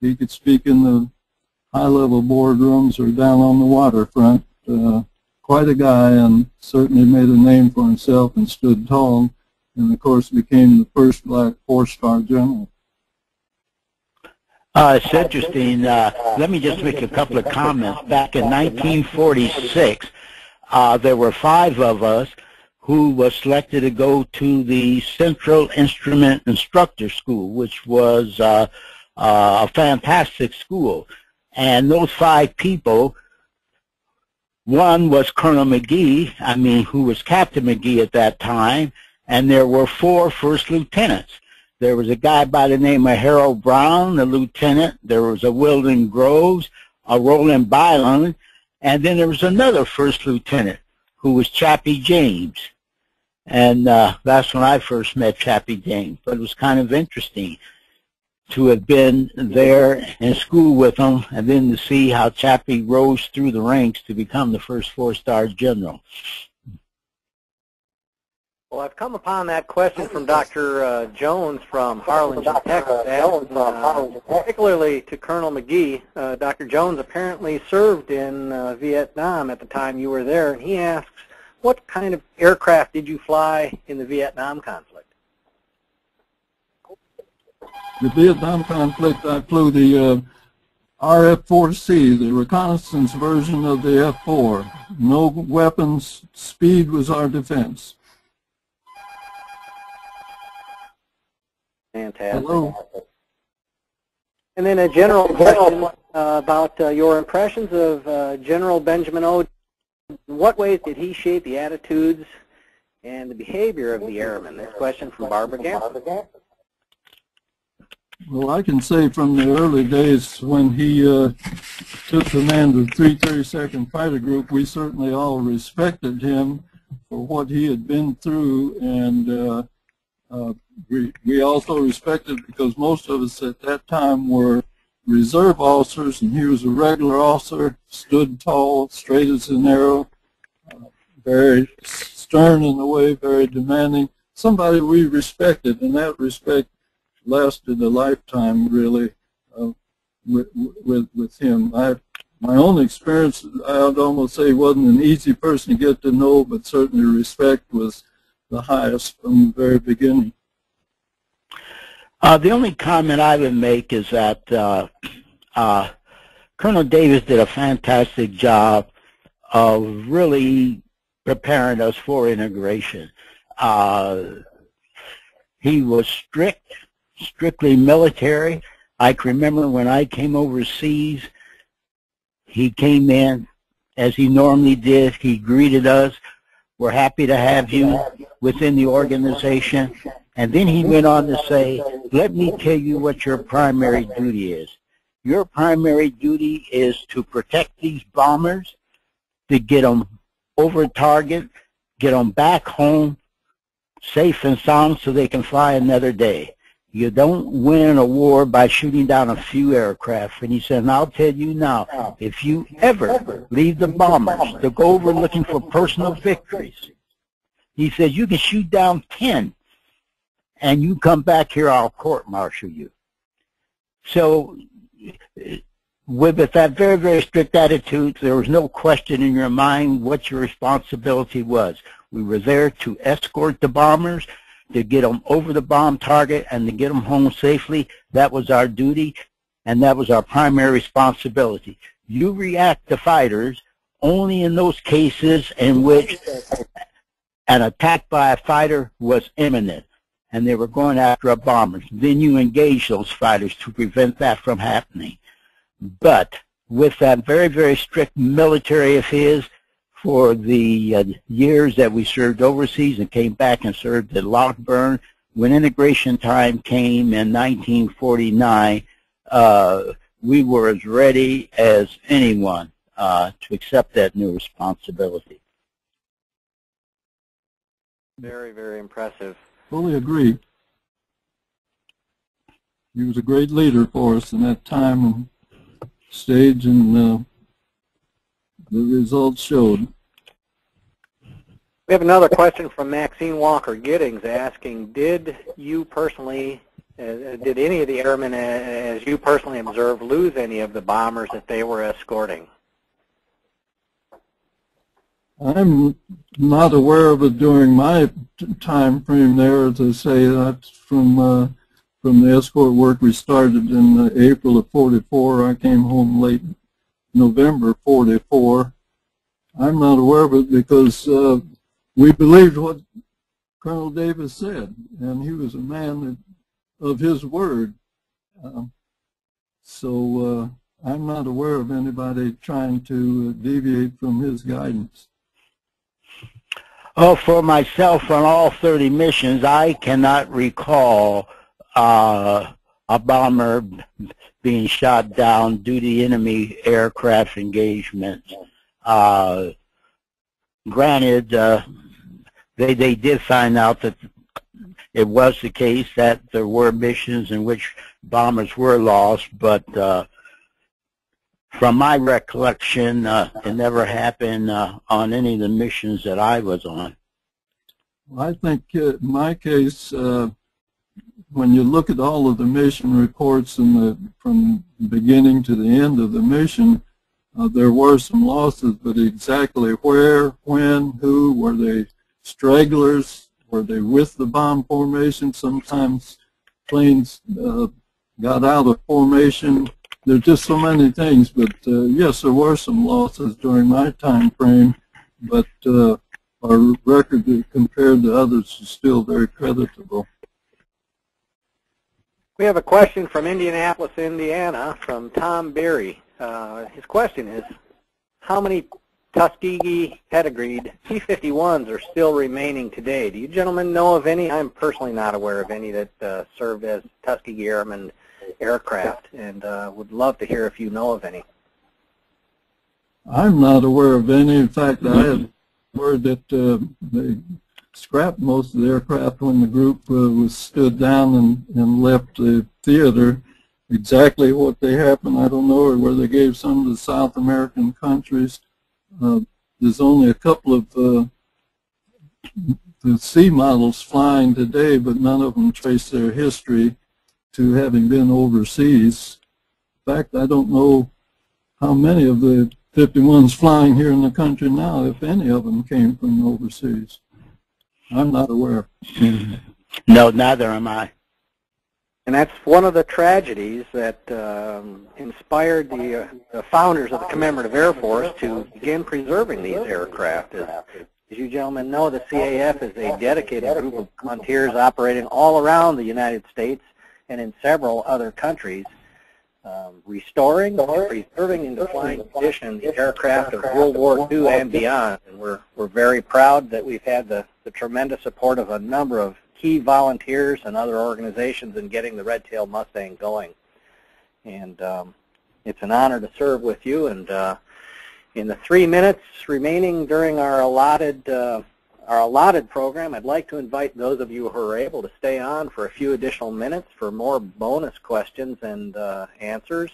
He could speak in the high-level boardrooms or down on the waterfront. Uh, quite a guy, and certainly made a name for himself and stood tall and of course became the first black four-star general. Uh, it's interesting. Uh, let me just make a couple of comments. Back in 1946, uh, there were five of us who were selected to go to the Central Instrument Instructor School, which was uh, uh, a fantastic school. And those five people, one was Colonel McGee, I mean, who was Captain McGee at that time, and there were four first lieutenants. There was a guy by the name of Harold Brown, the lieutenant. There was a Weldon Groves, a Roland Byland, and then there was another first lieutenant who was Chappie James. And uh, that's when I first met Chappie James. But it was kind of interesting to have been there in school with him and then to see how Chappie rose through the ranks to become the first four-star general. Well, I've come upon that question from Dr. Uh, Jones from Harlingen, Texas, asking, uh, particularly to Colonel McGee. Uh, Dr. Jones apparently served in uh, Vietnam at the time you were there, and he asks, what kind of aircraft did you fly in the Vietnam conflict? The Vietnam conflict, I flew the uh, RF-4C, the reconnaissance version of the F-4. No weapons, speed was our defense. Fantastic. Hello. And then a general question uh, about uh, your impressions of uh, General Benjamin O. In what ways did he shape the attitudes and the behavior of the airmen? This question from Barbara Gamp. Well, I can say from the early days when he uh, took command of 332nd Fighter Group, we certainly all respected him for what he had been through, and uh, uh, we, we also respected because most of us at that time were reserve officers, and he was a regular officer, stood tall, straight as an arrow, uh, very stern in a way, very demanding. Somebody we respected, and that respect lasted a lifetime, really, uh, with, with, with him. I, my own experience, I'd almost say wasn't an easy person to get to know, but certainly respect was the highest from the very beginning. Uh, the only comment I would make is that uh, uh, Colonel Davis did a fantastic job of really preparing us for integration. Uh, he was strict, strictly military. I can remember when I came overseas, he came in as he normally did. He greeted us. We're happy to have you within the organization. And then he went on to say, let me tell you what your primary duty is. Your primary duty is to protect these bombers, to get them over target, get them back home safe and sound so they can fly another day. You don't win a war by shooting down a few aircraft. And he said, and I'll tell you now, if you ever leave the bombers to go over looking for personal victories, he said, you can shoot down 10 and you come back here, I'll court-martial you. So with that very, very strict attitude, there was no question in your mind what your responsibility was. We were there to escort the bombers, to get them over the bomb target, and to get them home safely. That was our duty, and that was our primary responsibility. You react to fighters only in those cases in which an attack by a fighter was imminent and they were going after a bomber. Then you engage those fighters to prevent that from happening. But with that very, very strict military of his, for the uh, years that we served overseas and came back and served at Lockbourne, when integration time came in 1949, uh, we were as ready as anyone uh, to accept that new responsibility. Very, very impressive. Fully agree. He was a great leader for us in that time and stage, and uh, the results showed. We have another question from Maxine Walker Giddings asking, did you personally, uh, did any of the airmen, uh, as you personally observed, lose any of the bombers that they were escorting? I'm not aware of it during my time frame there. I say, that's from uh, from the escort work we started in uh, April of 44. I came home late November 44. I'm not aware of it because uh, we believed what Colonel Davis said, and he was a man of his word. Um, so uh, I'm not aware of anybody trying to deviate from his guidance. Oh, for myself on all 30 missions, I cannot recall uh, a bomber being shot down due to enemy aircraft engagement. Uh, granted, uh, they they did find out that it was the case that there were missions in which bombers were lost, but uh, from my recollection, uh, it never happened uh, on any of the missions that I was on. Well, I think uh, in my case, uh, when you look at all of the mission reports the, from beginning to the end of the mission, uh, there were some losses, but exactly where, when, who, were they stragglers, were they with the bomb formation? Sometimes planes uh, got out of formation there's just so many things. But uh, yes, there were some losses during my time frame, but uh, our record compared to others is still very creditable. We have a question from Indianapolis, Indiana, from Tom Berry. Uh, his question is, how many Tuskegee pedigreed P-51s are still remaining today? Do you gentlemen know of any? I'm personally not aware of any that uh, served as Tuskegee Airmen aircraft, and uh, would love to hear if you know of any. I'm not aware of any. In fact, I had heard that uh, they scrapped most of the aircraft when the group uh, was stood down and, and left the theater. Exactly what they happened, I don't know, or where they gave some to the South American countries. Uh, there's only a couple of uh, the C models flying today, but none of them trace their history to having been overseas. In fact, I don't know how many of the 51s flying here in the country now, if any of them came from overseas. I'm not aware. No, neither am I. And that's one of the tragedies that um, inspired the, uh, the founders of the Commemorative Air Force to begin preserving these aircraft. As, as you gentlemen know, the CAF is a dedicated group of volunteers operating all around the United States and in several other countries, um, restoring and preserving into flying condition the aircraft of World War II and beyond. And we're, we're very proud that we've had the, the tremendous support of a number of key volunteers and other organizations in getting the Red-tailed Mustang going. And um, it's an honor to serve with you. And uh, in the three minutes remaining during our allotted uh, our allotted program, I'd like to invite those of you who are able to stay on for a few additional minutes for more bonus questions and uh, answers.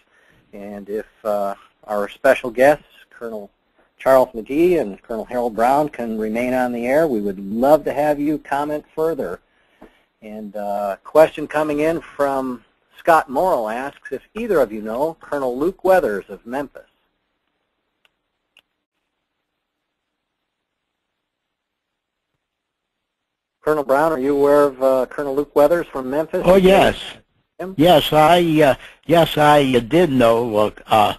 And if uh, our special guests, Colonel Charles McGee and Colonel Harold Brown can remain on the air, we would love to have you comment further. And uh, question coming in from Scott Morrill asks if either of you know Colonel Luke Weathers of Memphis. Colonel Brown, are you aware of uh, Colonel Luke Weathers from Memphis? Oh yes, yes, I uh, yes I uh, did know uh,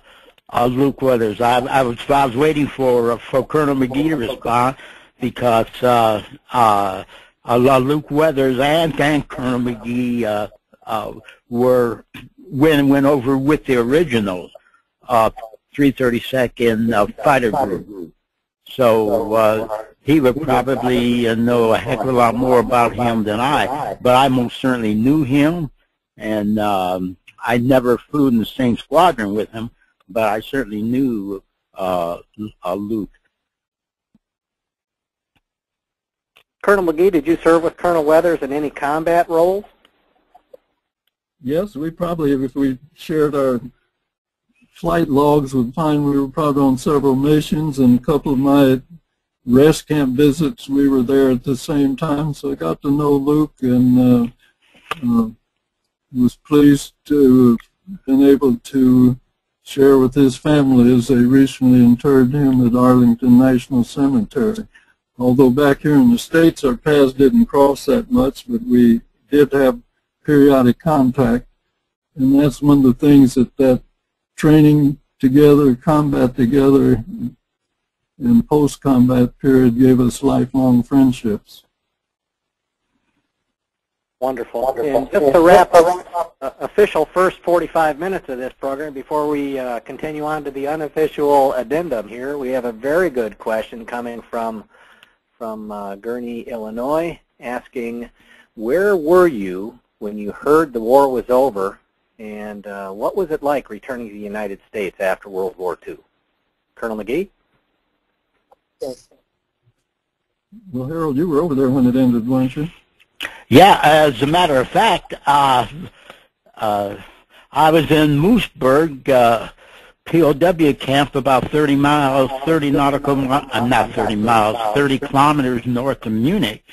uh, Luke Weathers. I, I was I was waiting for uh, for Colonel McGee to respond because uh, uh, uh, Luke Weathers and, Colonel McGee uh, uh, were went went over with the original uh, 332nd uh, fighter group. So uh, he would probably uh, know a heck of a lot more about him than I, but I most certainly knew him, and um, I never flew in the same squadron with him, but I certainly knew uh, uh, Luke. Colonel McGee, did you serve with Colonel Weathers in any combat roles? Yes, we probably, if we shared our flight logs, would find we were probably on several missions, and a couple of my rest camp visits, we were there at the same time, so I got to know Luke and uh, uh, was pleased to have been able to share with his family as they recently interred him at Arlington National Cemetery. Although back here in the States our paths didn't cross that much, but we did have periodic contact. And that's one of the things that that training together, combat together, and post-combat period gave us lifelong friendships. Wonderful. Wonderful. And just to wrap up uh, official first 45 minutes of this program, before we uh, continue on to the unofficial addendum here, we have a very good question coming from from uh, Gurnee, Illinois, asking, where were you when you heard the war was over, and uh, what was it like returning to the United States after World War II? Colonel McGee? Well, Harold, you were over there when it ended, weren't you? Yeah, as a matter of fact, uh, uh, I was in Moosburg, uh, POW camp about 30 miles, 30 nautical, uh, not 30 miles, 30 kilometers north of Munich,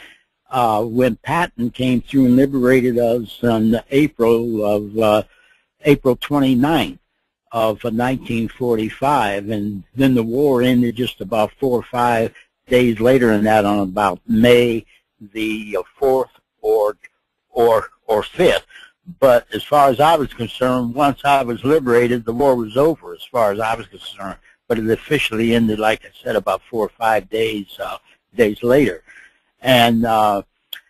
uh, when Patton came through and liberated us in April of, uh, April 29th of 1945, and then the war ended just about four or five days later than that on about May the 4th or, or, or 5th. But as far as I was concerned, once I was liberated, the war was over as far as I was concerned. But it officially ended, like I said, about four or five days uh, days later. And uh,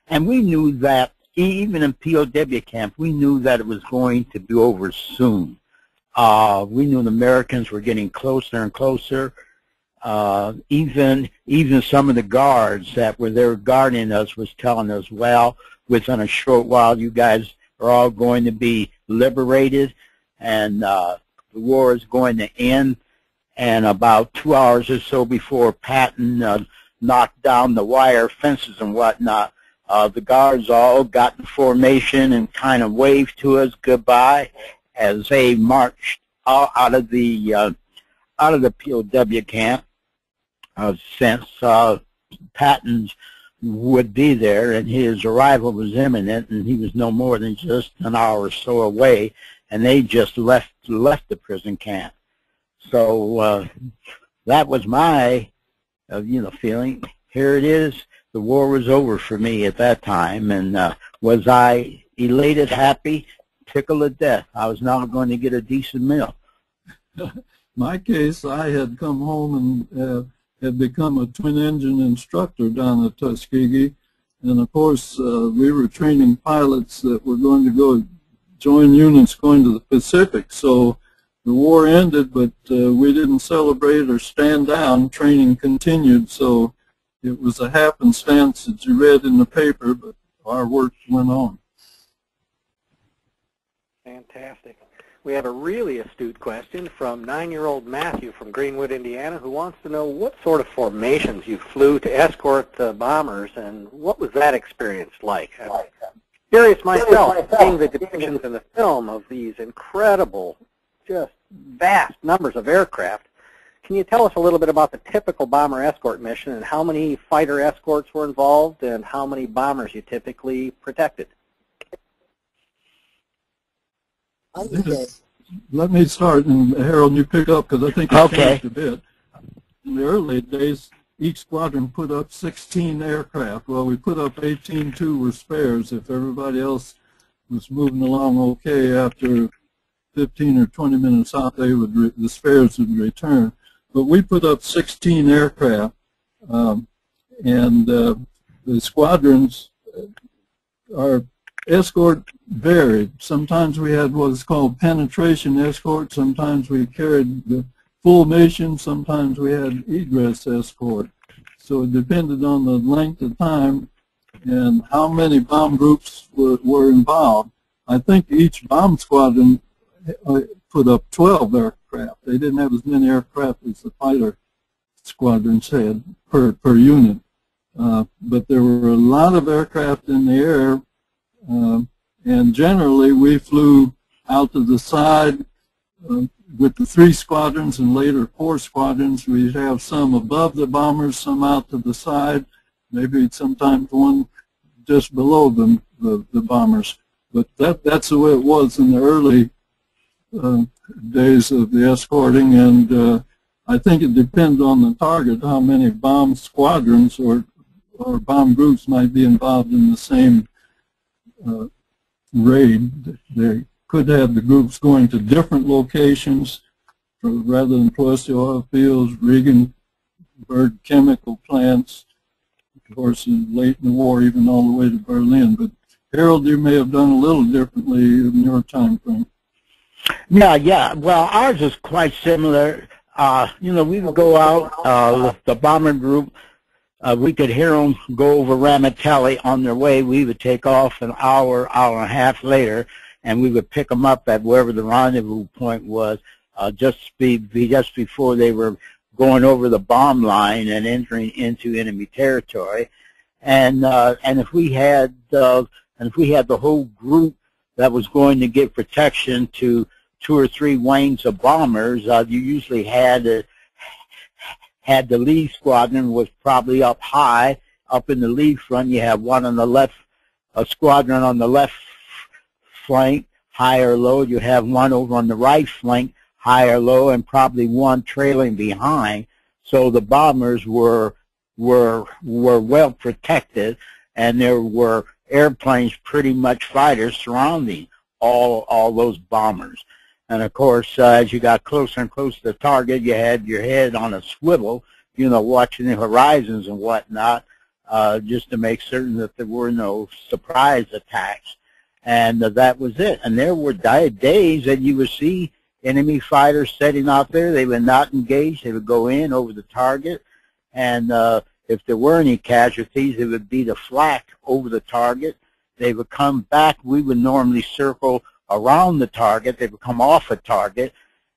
and we knew that even in POW camp, we knew that it was going to be over soon. Uh, we knew the Americans were getting closer and closer. Uh, even even some of the guards that were there guarding us was telling us, well, within a short while, you guys are all going to be liberated, and uh, the war is going to end. And about two hours or so before Patton uh, knocked down the wire fences and whatnot, uh, the guards all got in formation and kind of waved to us goodbye as they marched out, out of the uh, out of the POW camp. Uh, since uh, Patton's would be there, and his arrival was imminent, and he was no more than just an hour or so away, and they just left left the prison camp. So uh, that was my, uh, you know, feeling. Here it is. The war was over for me at that time, and uh, was I elated, happy, tickled to death? I was now going to get a decent meal. My case, I had come home and uh, had become a twin engine instructor down at Tuskegee. And of course, uh, we were training pilots that were going to go join units going to the Pacific. So the war ended, but uh, we didn't celebrate or stand down. Training continued. So it was a happenstance that you read in the paper, but our work went on. Fantastic. We have a really astute question from nine-year-old Matthew from Greenwood, Indiana, who wants to know what sort of formations you flew to escort the bombers, and what was that experience like? I'm curious myself, seeing the depictions in the film of these incredible, just vast numbers of aircraft. Can you tell us a little bit about the typical bomber escort mission and how many fighter escorts were involved and how many bombers you typically protected? Let me start, and Harold, you pick up because I think it Okay. changed a bit. In the early days, each squadron put up 16 aircraft. Well, we put up 18 two were spares. If everybody else was moving along okay after 15 or 20 minutes out, they would re- the spares would return. But we put up 16 aircraft, um, and uh, the squadrons, uh, our escort varied. Sometimes we had what is called penetration escort. Sometimes we carried the full mission. Sometimes we had egress escort. So it depended on the length of time and how many bomb groups were, were involved. I think each bomb squadron uh, put up 12 aircraft. They didn't have as many aircraft as the fighter squadrons had per, per unit. Uh, but there were a lot of aircraft in the air uh, and generally, we flew out to the side uh, with the three squadrons and later four squadrons. We'd have some above the bombers, some out to the side, maybe sometimes one just below them, the, the bombers. But that, that's the way it was in the early uh, days of the escorting, and uh, I think it depends on the target how many bomb squadrons or, or bomb groups might be involved in the same uh, raid. They could have the groups going to different locations rather than Ploesti oil fields, Regensburg chemical plants, of course, late in the war, even all the way to Berlin. But Harold, you may have done a little differently in your time frame. Yeah, yeah. Well, ours is quite similar. Uh, you know, we would go out, uh, the bomber group, uh, we could hear them go over Ramitelli on their way. We would take off an hour, hour and a half later, and we would pick them up at wherever the rendezvous point was, uh, just be just before they were going over the bomb line and entering into enemy territory. And uh, and if we had uh, and if we had the whole group that was going to give protection to two or three wings of bombers, uh, you usually had a, had the lead squadron was probably up high, up in the lead front. You have one on the left, a squadron on the left flank, high or low. You have one over on the right flank, high or low, and probably one trailing behind. So the bombers were were were well protected, and there were airplanes, pretty much fighters, surrounding all all those bombers. And of course, uh, as you got closer and closer to the target, you had your head on a swivel, you know, watching the horizons and whatnot, uh, just to make certain that there were no surprise attacks. And uh, that was it. And there were days that you would see enemy fighters setting out there. They would not engage. They would go in over the target. And uh, if there were any casualties, it would be the flak over the target. They would come back. We would normally circle around the target. They would come off a target,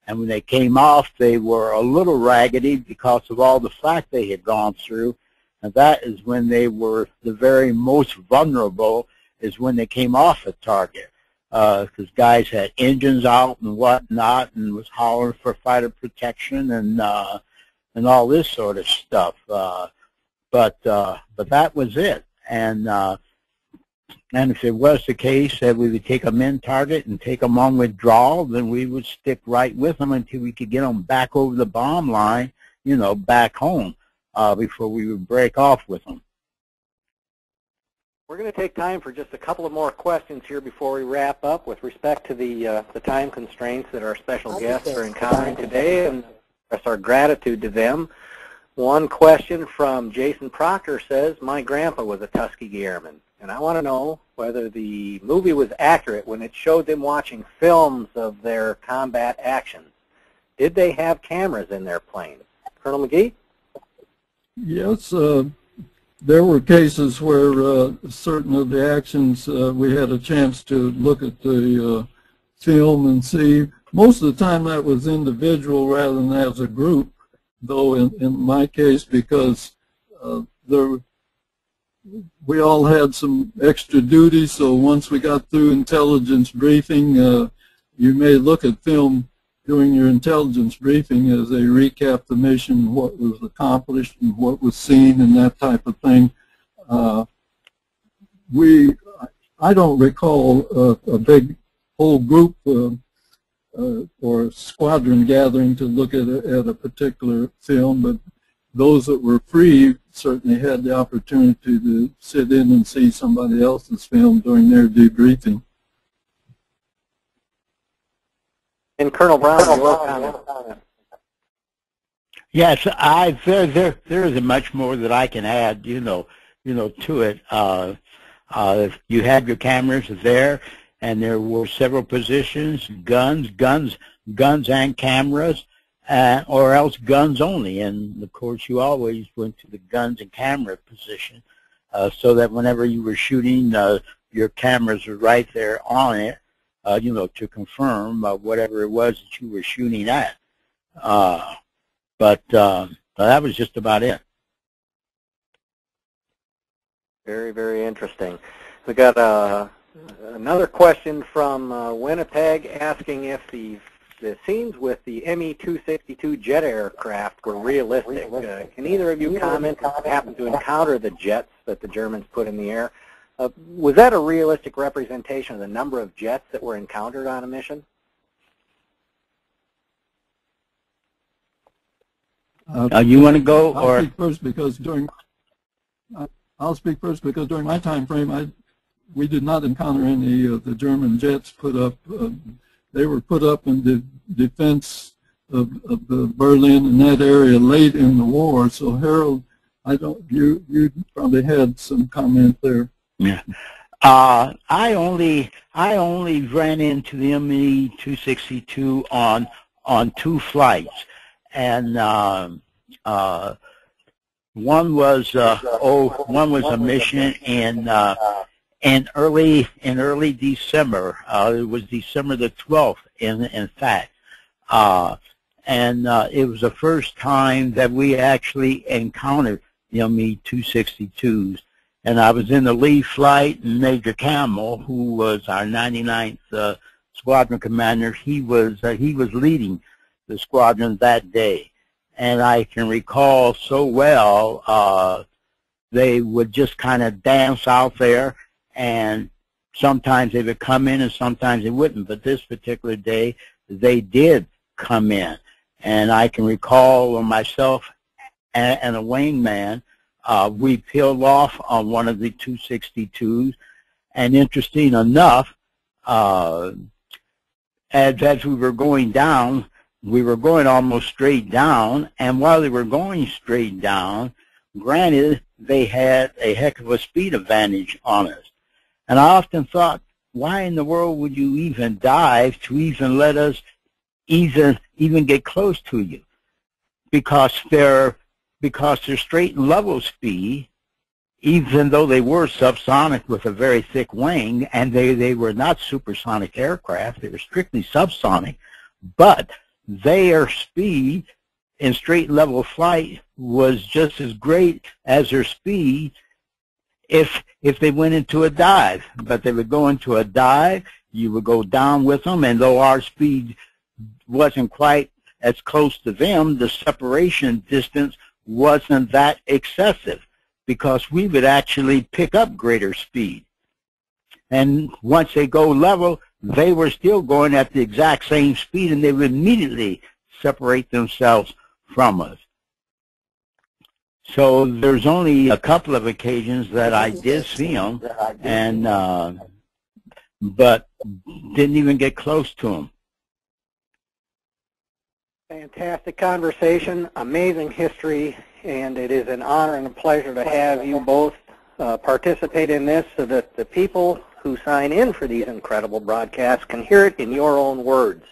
and when they came off, they were a little raggedy because of all the flak they had gone through. And that is when they were the very most vulnerable, is when they came off a target. Because uh, guys had engines out and whatnot, and was hollering for fighter protection and uh, and all this sort of stuff. Uh, but uh, but that was it. And uh, and if it was the case that we would take them in target and take them on withdrawal, then we would stick right with them until we could get them back over the bomb line, you know, back home uh, before we would break off with them. We're going to take time for just a couple of more questions here before we wrap up with respect to the uh, the time constraints that our special guests are encountering today and express our gratitude to them. One question from Jason Proctor says, my grandpa was a Tuskegee Airman, and I want to know whether the movie was accurate when it showed them watching films of their combat actions. Did they have cameras in their planes? Colonel McGee? Yes, uh, there were cases where uh, certain of the actions uh, we had a chance to look at the uh, film and see. Most of the time that was individual rather than as a group though in, in my case because uh, there we all had some extra duties so once we got through intelligence briefing uh, you may look at film during your intelligence briefing as they recap the mission what was accomplished and what was seen and that type of thing. Uh, we I don't recall a, a big whole group uh, uh, or squadron gathering to look at a, at a particular film, but those that were free certainly had the opportunity to sit in and see somebody else's film during their debriefing. And Colonel Brown, comment. Yes, I there there there isn't much more that I can add, you know, you know, to it. Uh, uh, you have your cameras there and there were several positions, guns, guns, guns and cameras, uh, or else guns only. And of course, you always went to the guns and camera position, uh, so that whenever you were shooting, uh, your cameras were right there on it, uh, you know, to confirm uh, whatever it was that you were shooting at. Uh, but that was just about it. Very, very interesting. We got Another question from Winnipeg asking if the the scenes with the Me-262 jet aircraft were realistic. Uh, can either of you comment if you happened to encounter the jets that the Germans put in the air? Uh, was that a realistic representation of the number of jets that were encountered on a mission? Uh, uh you want to go, I'll or speak first because during I'll speak first because during my time frame, I we did not encounter any of the German jets put up. Uh, they were put up in the defense of, of Berlin and that area late in the war. So Harold, I don't. You you probably had some comment there. Yeah. Uh, I only I only ran into the ME 262 on on two flights, and uh, uh, one was uh, oh one was a mission in in early in early December. Uh, it was December the 12th, in in fact, uh, and uh, it was the first time that we actually encountered the Me-262s. And I was in the lead flight, and Major Campbell, who was our 99th uh, squadron commander, he was uh, he was leading the squadron that day. And I can recall so well, uh, they would just kind of dance out there and sometimes they would come in and sometimes they wouldn't. But this particular day, they did come in. And I can recall myself and, and a wingman, uh, we peeled off on one of the 262s. And interesting enough, uh, as, as we were going down, we were going almost straight down. And while they were going straight down, granted, they had a heck of a speed advantage on us. And I often thought, why in the world would you even dive to even let us even even get close to you? Because their because their straight and level speed even though they were subsonic with a very thick wing, and they, they were not supersonic aircraft, they were strictly subsonic, but their speed in straight level flight was just as great as their speed if if they went into a dive. But they would go into a dive, you would go down with them, and though our speed wasn't quite as close to them, the separation distance wasn't that excessive because we would actually pick up greater speed. And once they go level, they were still going at the exact same speed and they would immediately separate themselves from us. So there's only a couple of occasions that I did see him, and uh, but didn't even get close to him. Fantastic conversation, amazing history, and it is an honor and a pleasure to have you both uh, participate in this so that the people who sign in for these incredible broadcasts can hear it in your own words.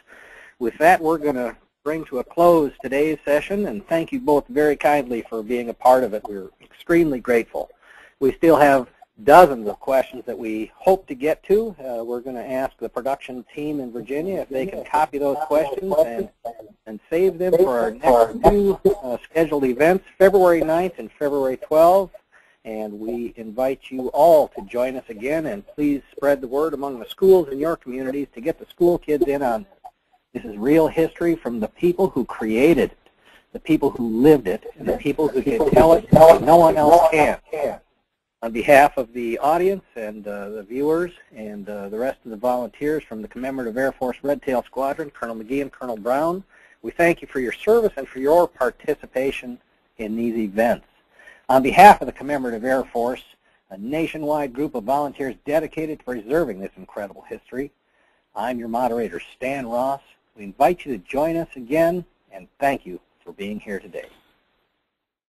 With that, we're going to bring to a close today's session, and thank you both very kindly for being a part of it. We're extremely grateful. We still have dozens of questions that we hope to get to. Uh, we're going to ask the production team in Virginia if they can copy those questions and, and save them for our next two uh, scheduled events, February 9th and February 12th. And we invite you all to join us again, and please spread the word among the schools in your communities to get the school kids in on this is real history from the people who created it, the people who lived it, and the people who can tell it no one else can. On behalf of the audience and uh, the viewers and uh, the rest of the volunteers from the Commemorative Air Force Red Tail Squadron, Colonel McGee and Colonel Brown, we thank you for your service and for your participation in these events. On behalf of the Commemorative Air Force, a nationwide group of volunteers dedicated to preserving this incredible history, I'm your moderator, Stan Ross. We invite you to join us again, and thank you for being here today.